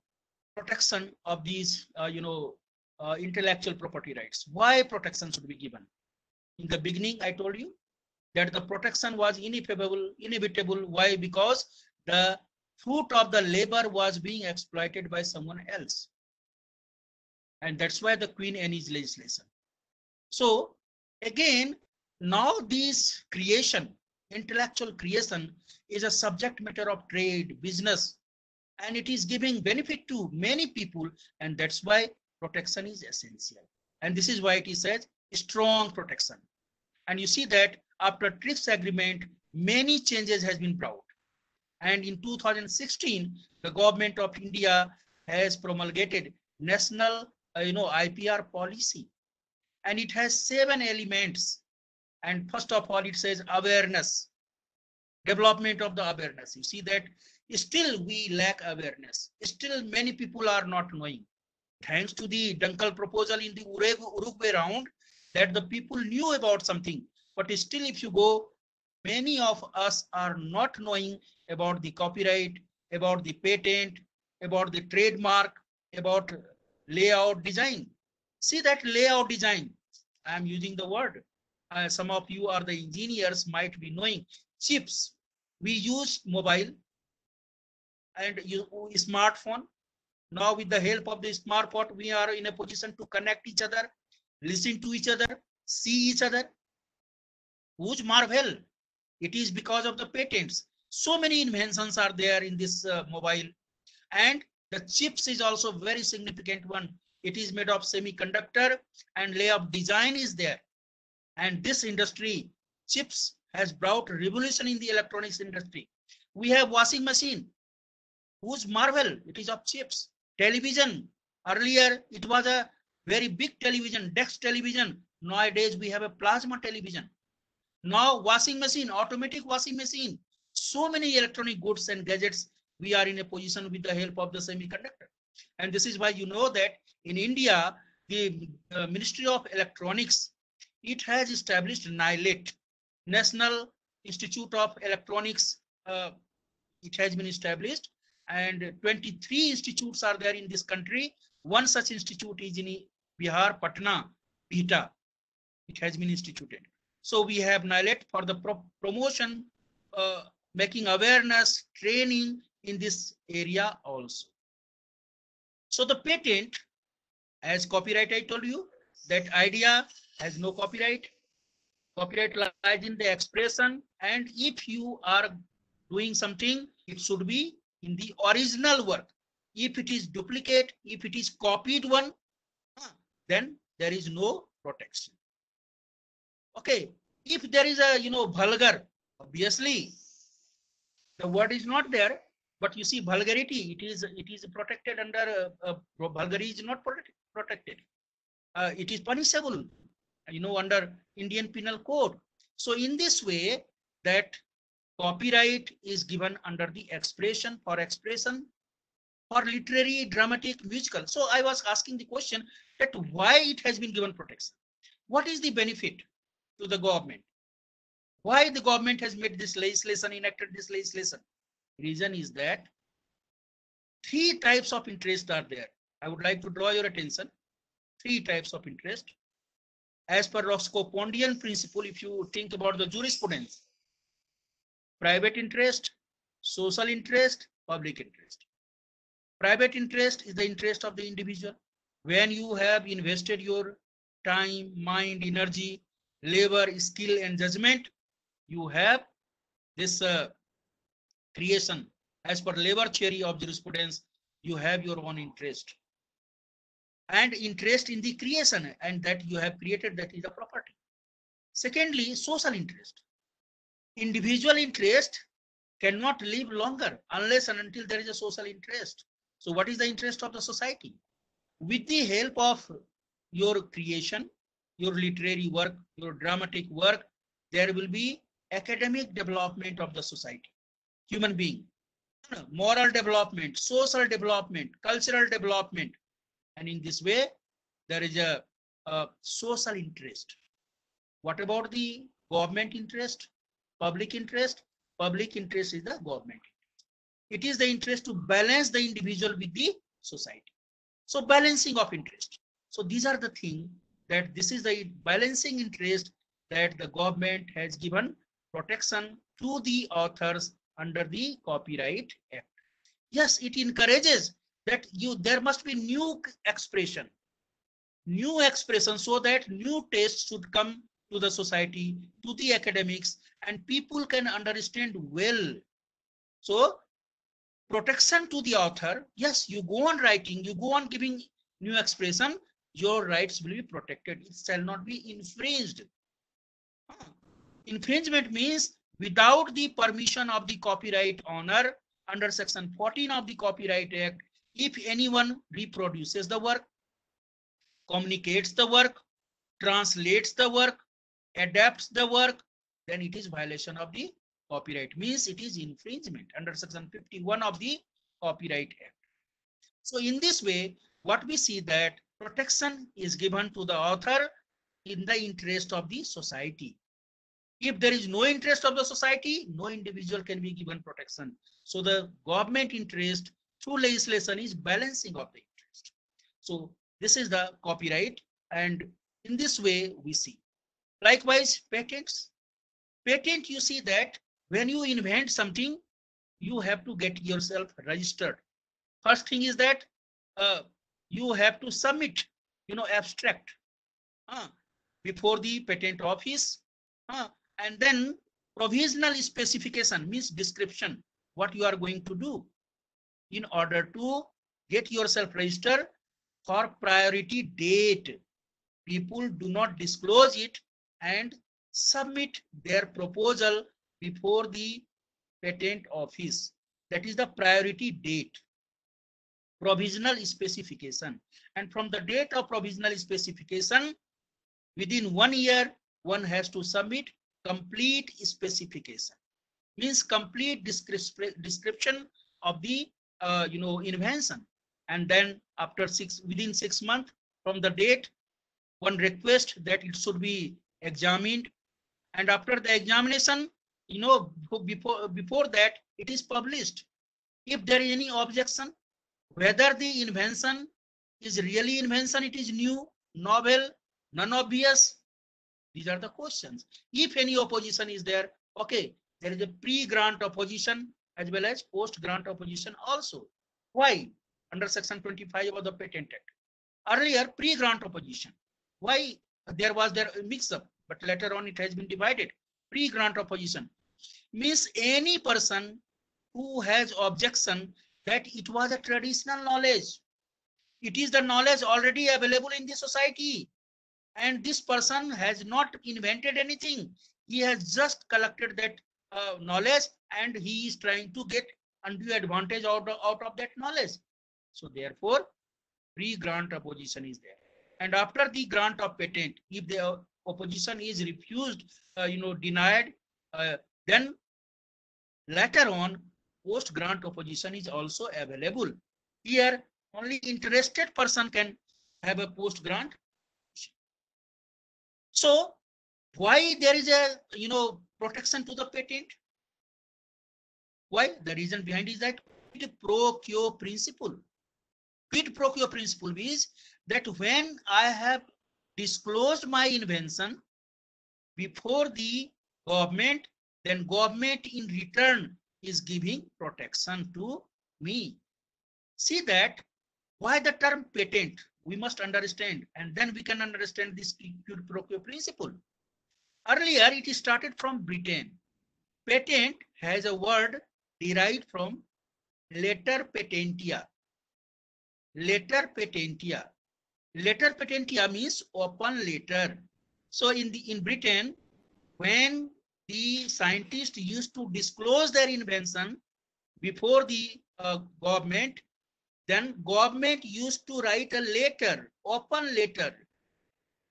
protection of these, uh, you know, uh, intellectual property rights? Why protection should be given? In the beginning, I told you that the protection was inevitable, inevitable. Why? Because the fruit of the labor was being exploited by someone else. And that's why the Queen Anne's legislation. So again, now this creation, intellectual creation is a subject matter of trade, business, and it is giving benefit to many people. And that's why protection is essential. And this is why it is said strong protection. And you see that after TRIPS agreement, many changes has been brought. And in 2016, the government of India has promulgated national, uh, you know, IPR policy and it has seven elements And first of all, it says awareness, development of the awareness. You see that still we lack awareness. Still many people are not knowing. Thanks to the Dunkel proposal in the Urug- Uruguay round that the people knew about something. But still if you go, many of us are not knowing about the copyright, about the patent, about the trademark, about layout design. See that layout design. I am using the word. Uh, some of you are the engineers might be knowing chips. We use mobile and smartphone. Now with the help of the smartphone, we are in a position to connect each other, listen to each other, see each other. Whose marvel? It is because of the patents. So many inventions are there in this uh, mobile and the chips is also very significant one. It is made of semiconductor and of design is there. And this industry, chips has brought revolution in the electronics industry. We have washing machine. Whose marvel? It is of chips. Television. Earlier, it was a very big television, Dex television. Nowadays, we have a plasma television. Now, washing machine, automatic washing machine. So many electronic goods and gadgets we are in a position with the help of the semiconductor. And this is why you know that in India, the uh, Ministry of Electronics, it has established NIELIT, National Institute of Electronics. Uh, it has been established and 23 institutes are there in this country. One such institute is in Bihar, Patna, Bihta. It has been instituted. So we have NIELIT for the pro promotion, uh, making awareness, training, in this area also. So the patent, as copyright, I told you that idea has no copyright. Copyright lies in the expression. And if you are doing something, it should be in the original work. If it is duplicate, if it is copied one, then there is no protection. Okay, if there is a, you know, vulgar, obviously the word is not there, but you see vulgarity, it is it is protected under uh, uh, vulgarity is not protected. protected. Uh, it is punishable, you know, under Indian Penal Code. So in this way, that copyright is given under the expression for expression for literary, dramatic, musical. So I was asking the question that why it has been given protection. What is the benefit to the government? Why the government has made this legislation, enacted this legislation? reason is that three types of interest are there. I would like to draw your attention. Three types of interest. As per Roscoe-Poundian principle, if you think about the jurisprudence, private interest, social interest, public interest. Private interest is the interest of the individual. When you have invested your time, mind, energy, labor, skill, and judgment, you have this uh, creation as per labor theory of jurisprudence you have your own interest and interest in the creation and that you have created that is a property secondly social interest individual interest cannot live longer unless and until there is a social interest. So what is the interest of the society? With the help of your creation your literary work your dramatic work there will be academic development of the society. Human being. Moral development social development cultural development. And in this way there is a, a, social interest. What about the government interest public interest public interest is the government. It is the interest to balance the individual with the society. So balancing of interest. So these are the thing that this is the balancing interest that the government has given protection to the authors under the Copyright Act. Yes, it encourages that you there must be new expression, new expression so that new tastes should come to the society, to the academics, and people can understand well. So protection to the author, yes, you go on writing, you go on giving new expression, your rights will be protected. It shall not be infringed. Infringement means without the permission of the copyright owner under section 14 of the Copyright Act, if anyone reproduces the work, communicates the work, translates the work, adapts the work, then it is violation of the copyright. Means it is infringement under section 51 of the Copyright Act. So in this way, what we see that protection is given to the author in the interest of the society. If there is no interest of the society, no individual can be given protection. So the government interest through legislation is balancing of the interest. So this is the copyright and in this way we see. Likewise, patents. Patent, you see that when you invent something, you have to get yourself registered. First thing is that uh, you have to submit, you know, abstract uh, before the patent office. Uh, and then provisional specification means description, what you are going to do in order to get yourself registered for priority date. People do not disclose it and submit their proposal before the patent office. That is the priority date. Provisional specification. And from the date of provisional specification, within one year, one has to submit complete specification. Means complete descrip- description of the uh, you know invention. And then after six within six months from the date, one request that it should be examined. And after the examination, you know, before before that, it is published. If there is any objection, whether the invention is really invention, it is new, novel, non-obvious. These are the questions. If any opposition is there, okay, there is a pre-grant opposition as well as post-grant opposition also. Why? Under section 25 of the Patent Act. Earlier, pre-grant opposition. Why there was there mix-up, but later on it has been divided. Pre-grant opposition means any person who has objection that it was a traditional knowledge. It is the knowledge already available in the society. And this person has not invented anything. He has just collected that uh, knowledge and he is trying to get undue advantage out of, out of that knowledge. So therefore, pre-grant opposition is there. And after the grant of patent, if the opposition is refused, uh, you know, denied, uh, then later on, post-grant opposition is also available. Here, only interested person can have a post-grant. So, why there is a, you know, protection to the patent? Why? The reason behind is that quid pro quo principle. Quid pro quo principle is that when I have disclosed my invention before the government, then government in return is giving protection to me. See that why the term patent we must understand and then we can understand this quid pro quo principle. Earlier it started from Britain. Patent has a word derived from letter patentia. Letter patentia. Letter patentia means open letter. So in the in Britain, when the scientists used to disclose their invention before the uh, government, then government used to write a letter, open letter,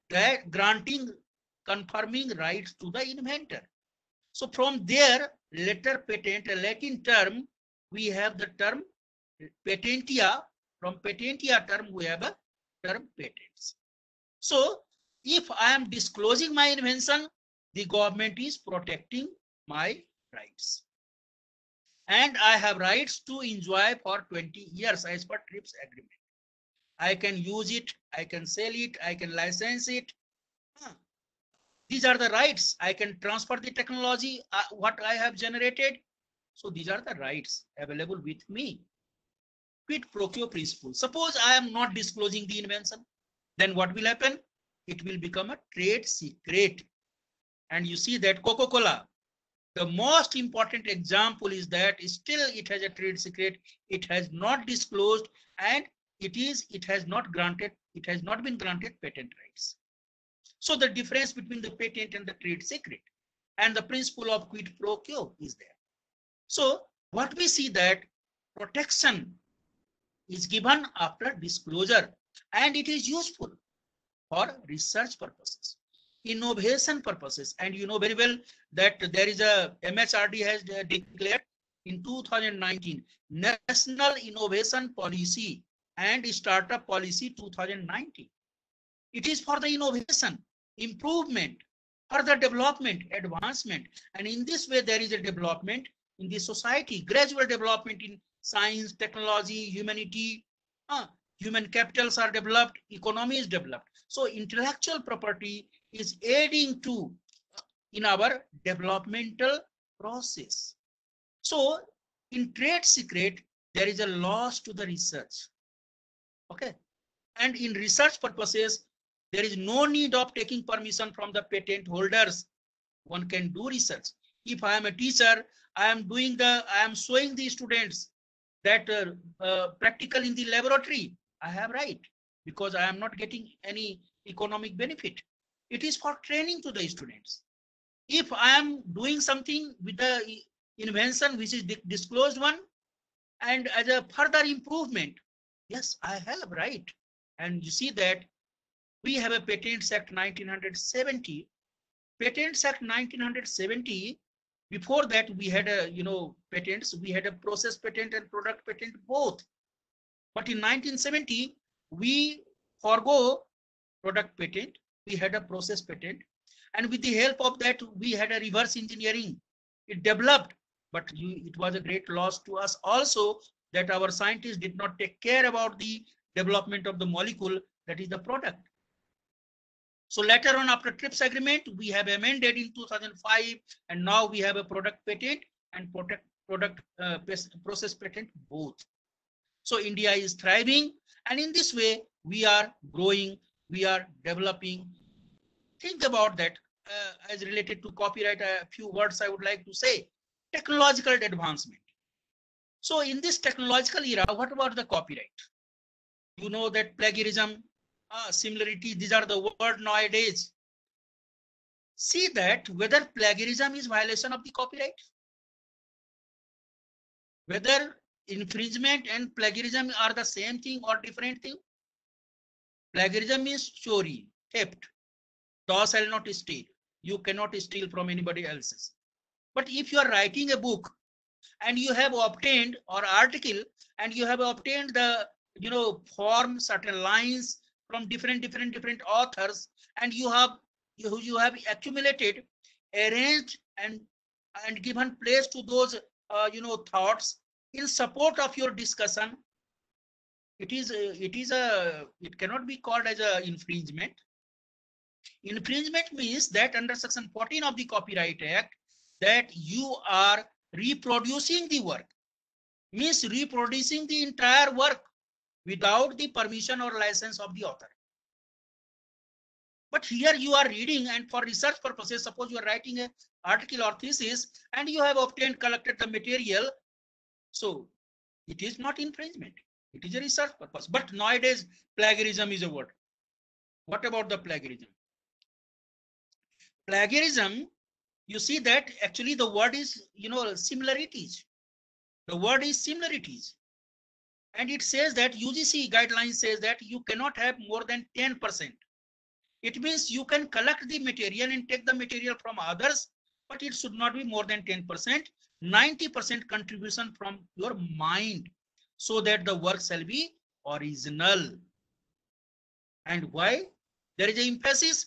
that granting, confirming rights to the inventor. So from there, letter patent, a Latin term, we have the term patentia. From patentia term, we have a term patents. So if I am disclosing my invention, the government is protecting my rights. And I have rights to enjoy for 20 years as per TRIPS agreement. I can use it, I can sell it, I can license it. These are the rights. I can transfer the technology, uh, what I have generated. So these are the rights available with me. Quid pro quo principle. Suppose I am not disclosing the invention, then what will happen? It will become a trade secret. And you see that Coca-Cola, the most important example is that still it has a trade secret. It has not disclosed and it is, it has not granted, it has not been granted patent rights. So the difference between the patent and the trade secret and the principle of quid pro quo is there. So what we see that protection is given after disclosure and it is useful for research purposes. innovation purposes. And you know very well that there is a MHRD has declared in 2019 National Innovation Policy and Startup Policy 2019. It is for the innovation, improvement, further development, advancement. And in this way, there is a development in the society, gradual development in science, technology, humanity, uh, human capitals are developed, economy is developed. So intellectual property is aiding to uh, in our developmental process. So in trade secret, there is a loss to the research. Okay. And in research purposes, there is no need of taking permission from the patent holders. One can do research. If I am a teacher, I am doing the, I am showing the students that uh, uh, practical in the laboratory, I have right because I am not getting any economic benefit. It is for training to the students. If I am doing something with the invention which is disclosed one and as a further improvement, yes, I have right. And you see that we have a Patents Act 1970. Patents Act 1970, before that we had a, you know, patents, we had a process patent and product patent both. But in 1970, we forego product patent, we had a process patent. And with the help of that, we had a reverse engineering. It developed, but you, it was a great loss to us also that our scientists did not take care about the development of the molecule that is the product. So later on after TRIPS agreement, we have amended in 2005 and now we have a product patent and product, product uh, process patent both. So India is thriving and in this way we are growing, we are developing. Think about that uh, as related to copyright, a few words I would like to say. Technological advancement. So in this technological era, what about the copyright? You know that plagiarism uh, similarity. These are the word nowadays. See that whether plagiarism is violation of the copyright, whether infringement and plagiarism are the same thing or different thing. Plagiarism means chori, theft. Thou shall not steal. You cannot steal from anybody else's. But if you are writing a book and you have obtained or article and you have obtained the you know form certain lines from different different different authors and you have you, you have accumulated arranged and and given place to those uh, you know thoughts in support of your discussion. It is a, it is a it cannot be called as a infringement. Infringement means that under section 14 of the copyright act that you are reproducing the work. Means reproducing the entire work without the permission or license of the author. But here you are reading and for research purposes, suppose you are writing an article or thesis and you have obtained, collected the material. So it is not infringement. It is a research purpose. But nowadays, plagiarism is a word. What about the plagiarism? Plagiarism, you see that actually the word is, you know, similarities. The word is similarities and it says that UGC guidelines says that you cannot have more than 10%. It means you can collect the material and take the material from others, but it should not be more than 10%, 90% contribution from your mind so that the work shall be original. And why? There is an emphasis.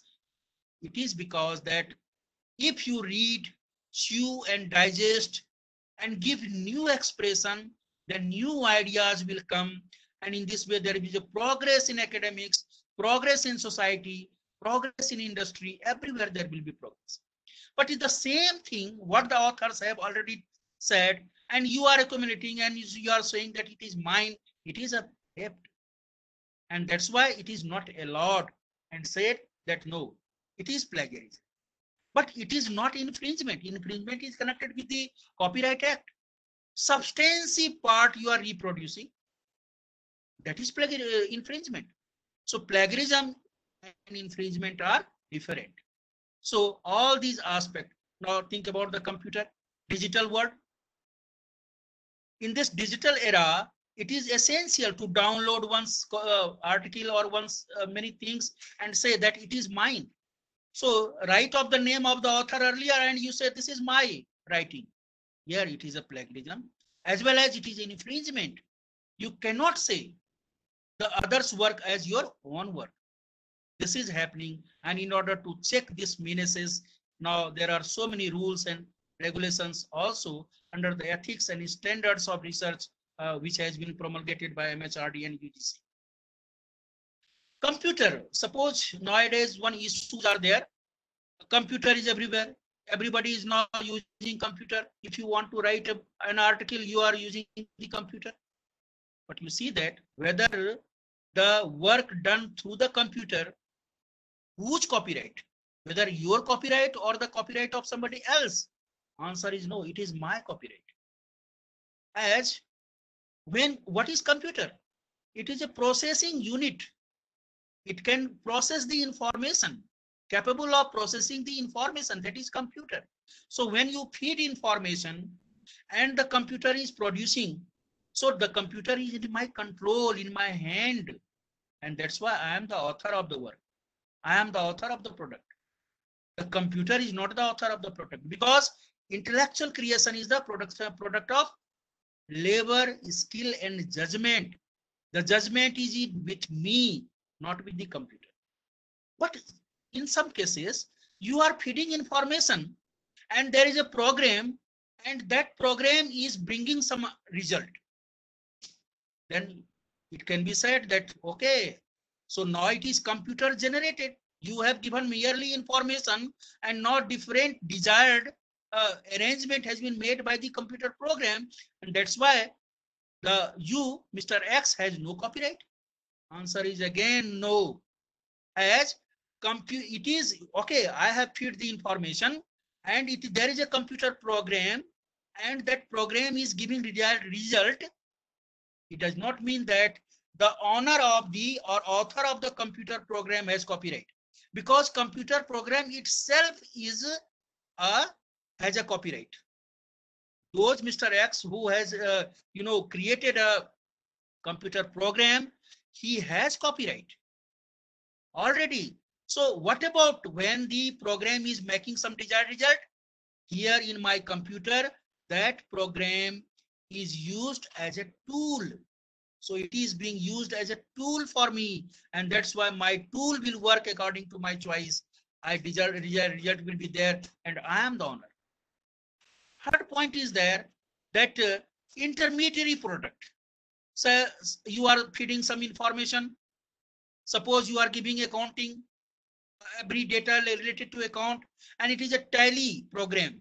It is because that if you read, chew and digest and give new expression the new ideas will come and in this way there will be a progress in academics progress in society progress in industry everywhere there will be progress. But it's the same thing what the authors have already said and you are accumulating and you are saying that it is mine. It is a theft and that's why it is not allowed and said that no it is plagiarism. But it is not infringement. Infringement is connected with the copyright act substantive part you are reproducing. That is uh, infringement. So plagiarism and infringement are different. So all these aspects now think about the computer digital world. In this digital era it is essential to download one's uh, article or one's uh, many things and say that it is mine. So write of the name of the author earlier and you say this is my writing. Here it is a plagiarism as well as it is an infringement. You cannot say the other's work as your own work. This is happening and in order to check this menaces, now there are so many rules and regulations also under the ethics and standards of research uh, which has been promulgated by MHRD and UGC. Computer, suppose nowadays one issues are there. Computer is everywhere. Everybody is now using computer. If you want to write a, an article, you are using the computer. But you see that whether the work done through the computer, whose copyright, whether your copyright or the copyright of somebody else, answer is no, it is my copyright. As when what is computer? It is a processing unit. It can process the information, capable of processing the information that is computer. So when you feed information and the computer is producing, so the computer is in my control, in my hand. And that's why I am the author of the work. I am the author of the product. The computer is not the author of the product because intellectual creation is the product, product of labor, skill, and judgment. The judgment is with me, not with the computer. But in some cases, you are feeding information and there is a program and that program is bringing some result. Then it can be said that, okay, so now it is computer generated. You have given merely information and not different desired uh, arrangement has been made by the computer program and that's why the you mr x has no copyright answer is again no as compute it is okay i have fed the information and it there is a computer program and that program is giving result result it does not mean that the owner of the or author of the computer program has copyright because computer program itself is a has a copyright. Those Mr. X who has, uh, you know, created a computer program, he has copyright already. So what about when the program is making some desired result? Here in my computer, that program is used as a tool. So it is being used as a tool for me. And that's why my tool will work according to my choice. I desired result will be there and I am the owner. Third point is there that uh, intermediary product. So you are feeding some information. Suppose you are giving accounting, data related to account, and it is a tally program.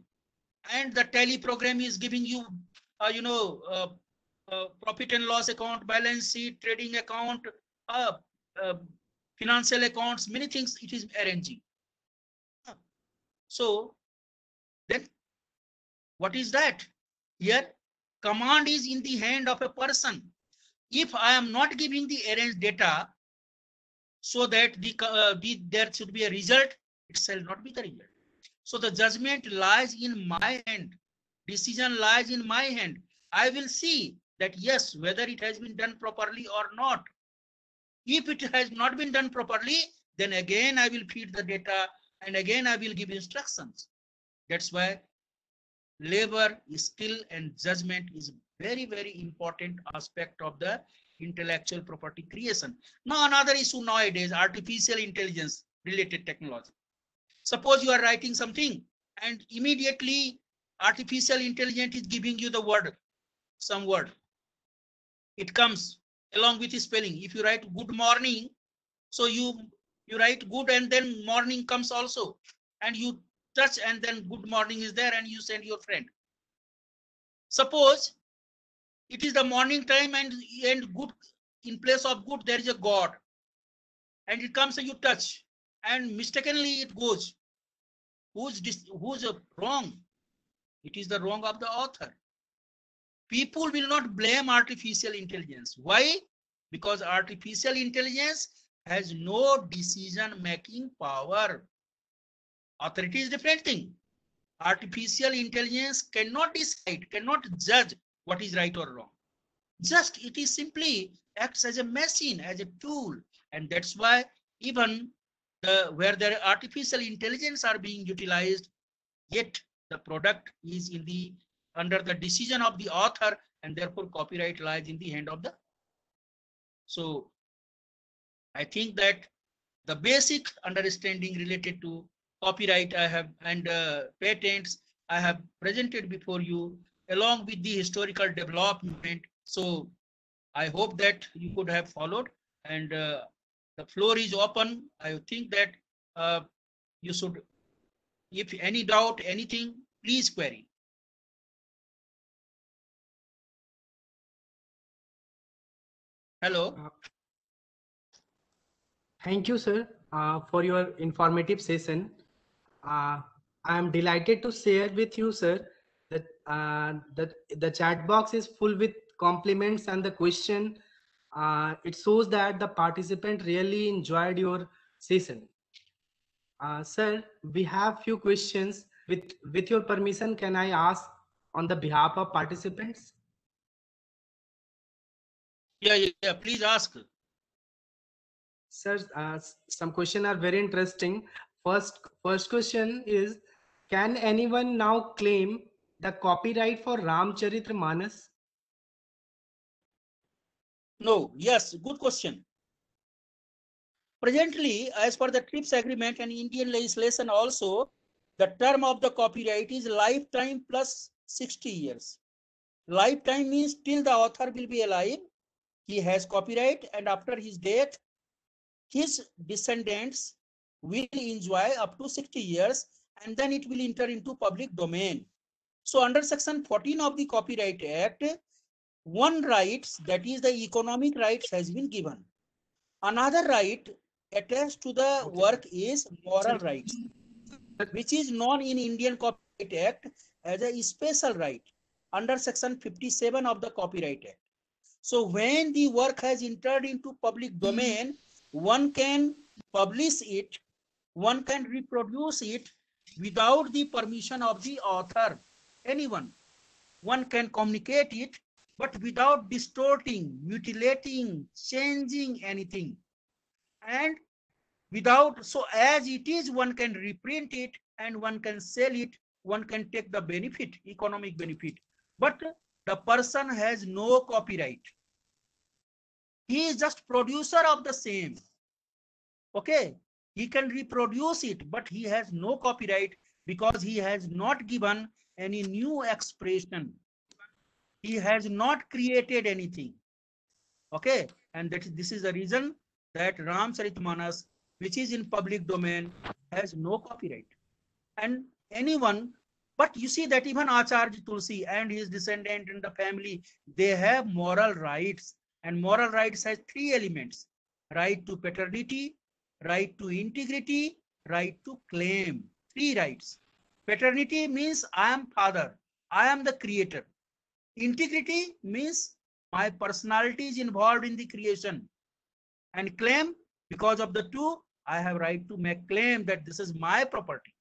And the tally program is giving you, uh, you know, uh, uh, profit and loss account, balance sheet, trading account, uh, uh, financial accounts, many things it is arranging. So then what is that? Here, command is in the hand of a person. If I am not giving the arranged data so that the, uh, the there should be a result, it shall not be the result. So the judgment lies in my hand. Decision lies in my hand. I will see that yes, whether it has been done properly or not. If it has not been done properly, then again I will feed the data and again I will give instructions. That's why labor, skill, and judgment is very, very important aspect of the intellectual property creation. Now, another issue nowadays, artificial intelligence related technology. Suppose you are writing something and immediately artificial intelligence is giving you the word, some word. It comes along with spelling. If you write good morning, so you you write good and then morning comes also and you touch and then good morning is there and you send your friend. Suppose it is the morning time and, and good in place of good there is a God and it comes and you touch and mistakenly it goes. Who's this, who's uh, wrong? It is the wrong of the author. People will not blame artificial intelligence. Why? Because artificial intelligence has no decision making power. Authority is different thing. Artificial intelligence cannot decide, cannot judge what is right or wrong. Just it is simply acts as a machine, as a tool. And that's why even the where the artificial intelligence are being utilized, yet the product is in the under the decision of the author and therefore copyright lies in the hand of the. So I think that the basic understanding related to copyright I have and uh, patents I have presented before you along with the historical development. So I hope that you could have followed and uh, the floor is open. I think that uh, you should, if any doubt, anything, please query. Hello. Thank you, sir, uh, for your informative session. Uh, I am delighted to share with you, sir, uh, that the chat box is full with compliments and the question. Uh, it shows that the participant really enjoyed your session. Uh, sir, we have few questions. With with your permission, can I ask on the behalf of participants? Yeah, yeah, yeah, please ask. Sir, uh, some question are very interesting. First, first question is, can anyone now claim the copyright for Ramcharitra Manas? No, yes, good question. Presently, as per the TRIPS agreement and Indian legislation also, the term of the copyright is lifetime plus 60 years. Lifetime means till the author will be alive, he has copyright and after his death, his descendants will enjoy up to 60 years and then it will enter into public domain. So under section 14 of the Copyright Act, one rights that is the economic rights has been given. Another right attached to the work is moral rights which is known in indian copyright act as a special right under section 57 of the copyright act. So when the work has entered into public domain one can publish it one can reproduce it without the permission of the author anyone one can communicate it but without distorting, mutilating, changing anything. And without, so as it is, one can reprint it and one can sell it, one can take the benefit, economic benefit. But the person has no copyright. He is just producer of the same. Okay, he can reproduce it, but he has no copyright because he has not given any new expression he has not created anything. Okay? And that this is the reason that ram manas which is in public domain has no copyright. And anyone but you see that even acharya tulsi and his descendant and the family they have moral rights. And moral rights has three elements. Right to paternity right to integrity right to claim. Three rights paternity means i am father i am the creator. Integrity means my personality is involved in the creation. And claim because of the two i have right to make claim that this is my property.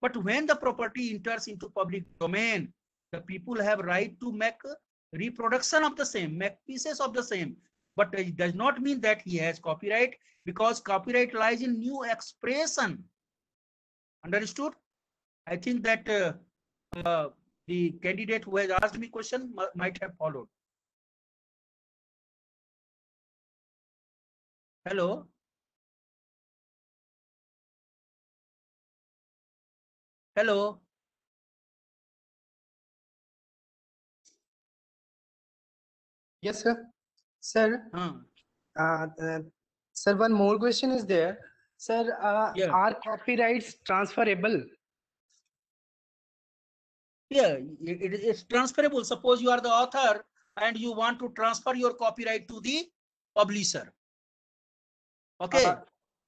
But when the property enters into public domain the people have right to make reproduction of the same make pieces of the same. But it does not mean that he has copyright because copyright lies in new expression. Understood i think that uh, uh, the candidate who has asked me question might have followed. Hello? Hello? Yes, sir. Sir, uh, uh, sir, one more question is there. Sir, uh, Yeah. are copyrights transferable? Yeah, it, it- it's transferable. Suppose you are the author and you want to transfer your copyright to the publisher. Okay, Uh,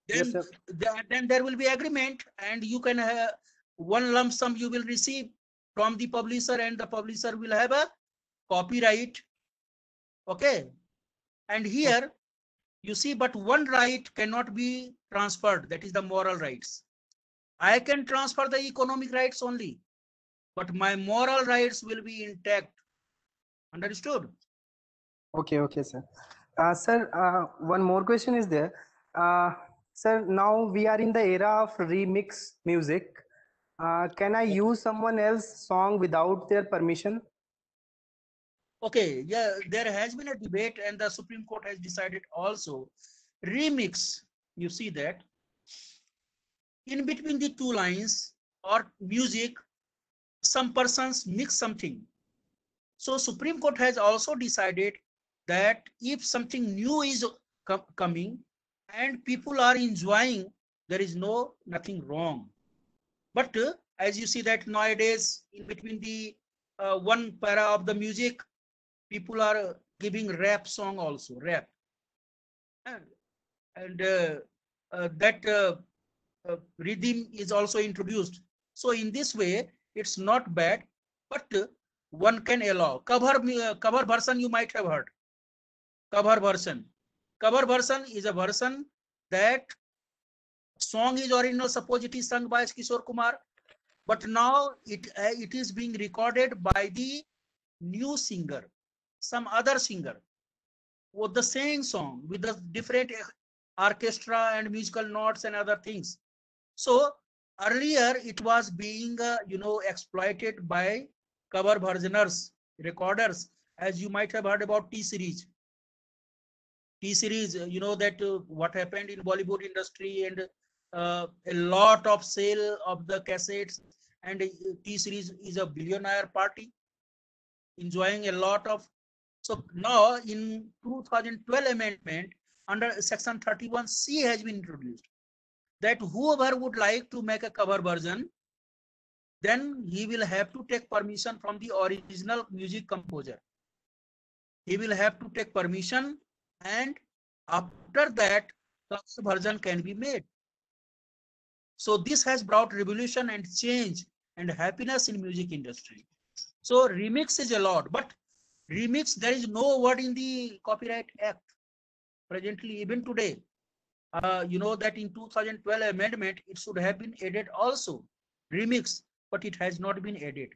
then, th- then there will be agreement and you can have one lump sum you will receive from the publisher and the publisher will have a copyright. Okay, and here you see, but one right cannot be transferred. That is the moral rights. I can transfer the economic rights only, but my moral rights will be intact. Understood? Okay, okay, sir. Uh, sir, uh, one more question is there. Uh, Sir, now we are in the era of remix music. Uh, can I use someone else's song without their permission? Okay, yeah, there has been a debate and the Supreme Court has decided also remix, you see that in between the two lines or music, some persons mix something. So Supreme Court has also decided that if something new is co- coming and people are enjoying, there is no nothing wrong. But uh, as you see that nowadays in between the uh, one para of the music, people are giving rap song also rap and, and uh, uh, that uh, uh, rhythm is also introduced so in this way it's not bad but one can allow. Cover cover version you might have heard. Cover version cover version is a version that song is original suppose it is sung by kishore kumar but now it uh, it is being recorded by the new singer some other singer with the same song with the different orchestra and musical notes and other things. So earlier it was being uh, you know exploited by cover versioners recorders as you might have heard about t series. T series uh, you know that uh, what happened in bollywood industry and uh, a lot of sale of the cassettes and uh, t series is a billionaire party enjoying a lot of so now in 2012 amendment under section 31c has been introduced that whoever would like to make a cover version then he will have to take permission from the original music composer. He will have to take permission and after that cover version can be made. So this has brought revolution and change and happiness in music industry. So remix is allowed but remix there is no word in the copyright act presently even today uh, you know that in 2012 amendment it should have been added also. Remix but it has not been added.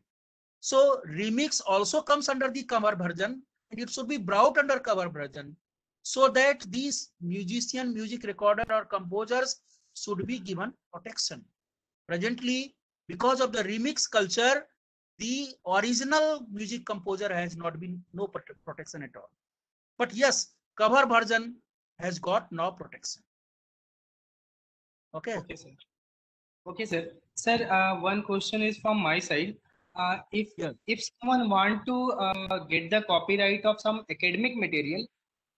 So remix also comes under the cover version and it should be brought under cover version so that these musician music recorder or composers should be given protection. Presently because of the remix culture the original music composer has not been no protection at all. But yes cover version has got no protection okay Okay, sir. Okay, sir. Sir, uh, one question is from my side. Uh, if Yeah. if someone want to uh, get the copyright of some academic material,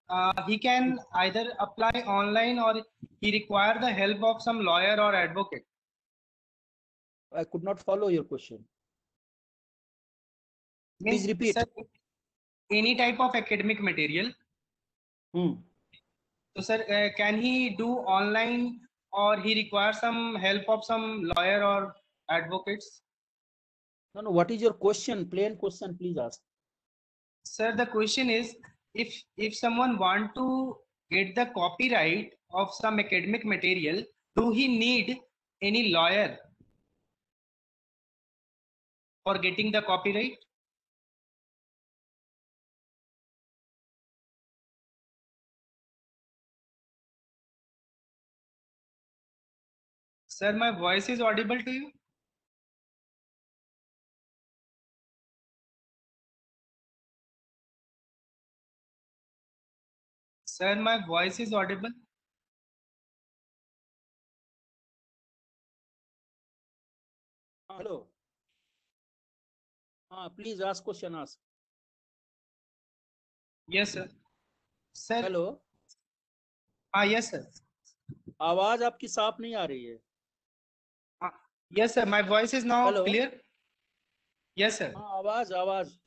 uh, he can either apply online or he require the help of some lawyer or advocate. i could not follow your question Please repeat. sir, any type of academic material. Hmm. So, sir, uh, can he do online or he requires some help of some lawyer or advocates? no no what is your question plain question please ask Sir, the question is if if someone want to get the copyright of some academic material, do he need any lawyer for getting the copyright? Sir, my voice is audible to you? Sir, my voice is audible? hello uh, please ask question ask Yes, sir. Sir, hello ah, yes, sir. आवाज़ आपकी साफ़ नहीं आ रही है Yes, sir. My voice is now Hello. clear. Yes, sir. हाँ आवाज आवाज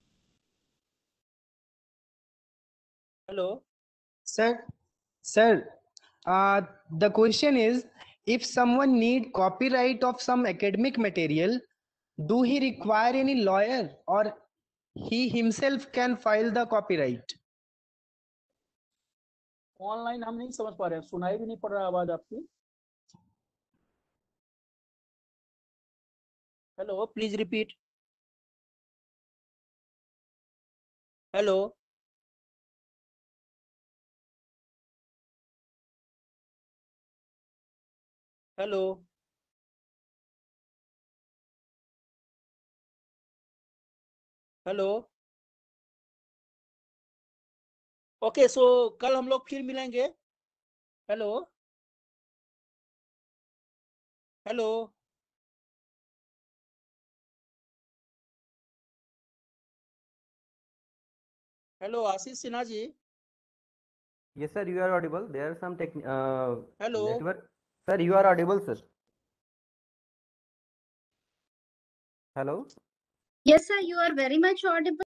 hello Sir, sir, uh, the question is, if someone need copyright of some academic material, do he require any lawyer or he himself can file the copyright? Online हम नहीं समझ पा रहे हैं सुनाई भी नहीं पड़ रहा आवाज आपकी hello please repeat hello Hello. Hello okay so कल हम लोग फिर मिलेंगे। Hello hello hello Ashish Sinha ji yes sir you are audible there are some tech hello sir you are audible sir hello yes sir you are very much audible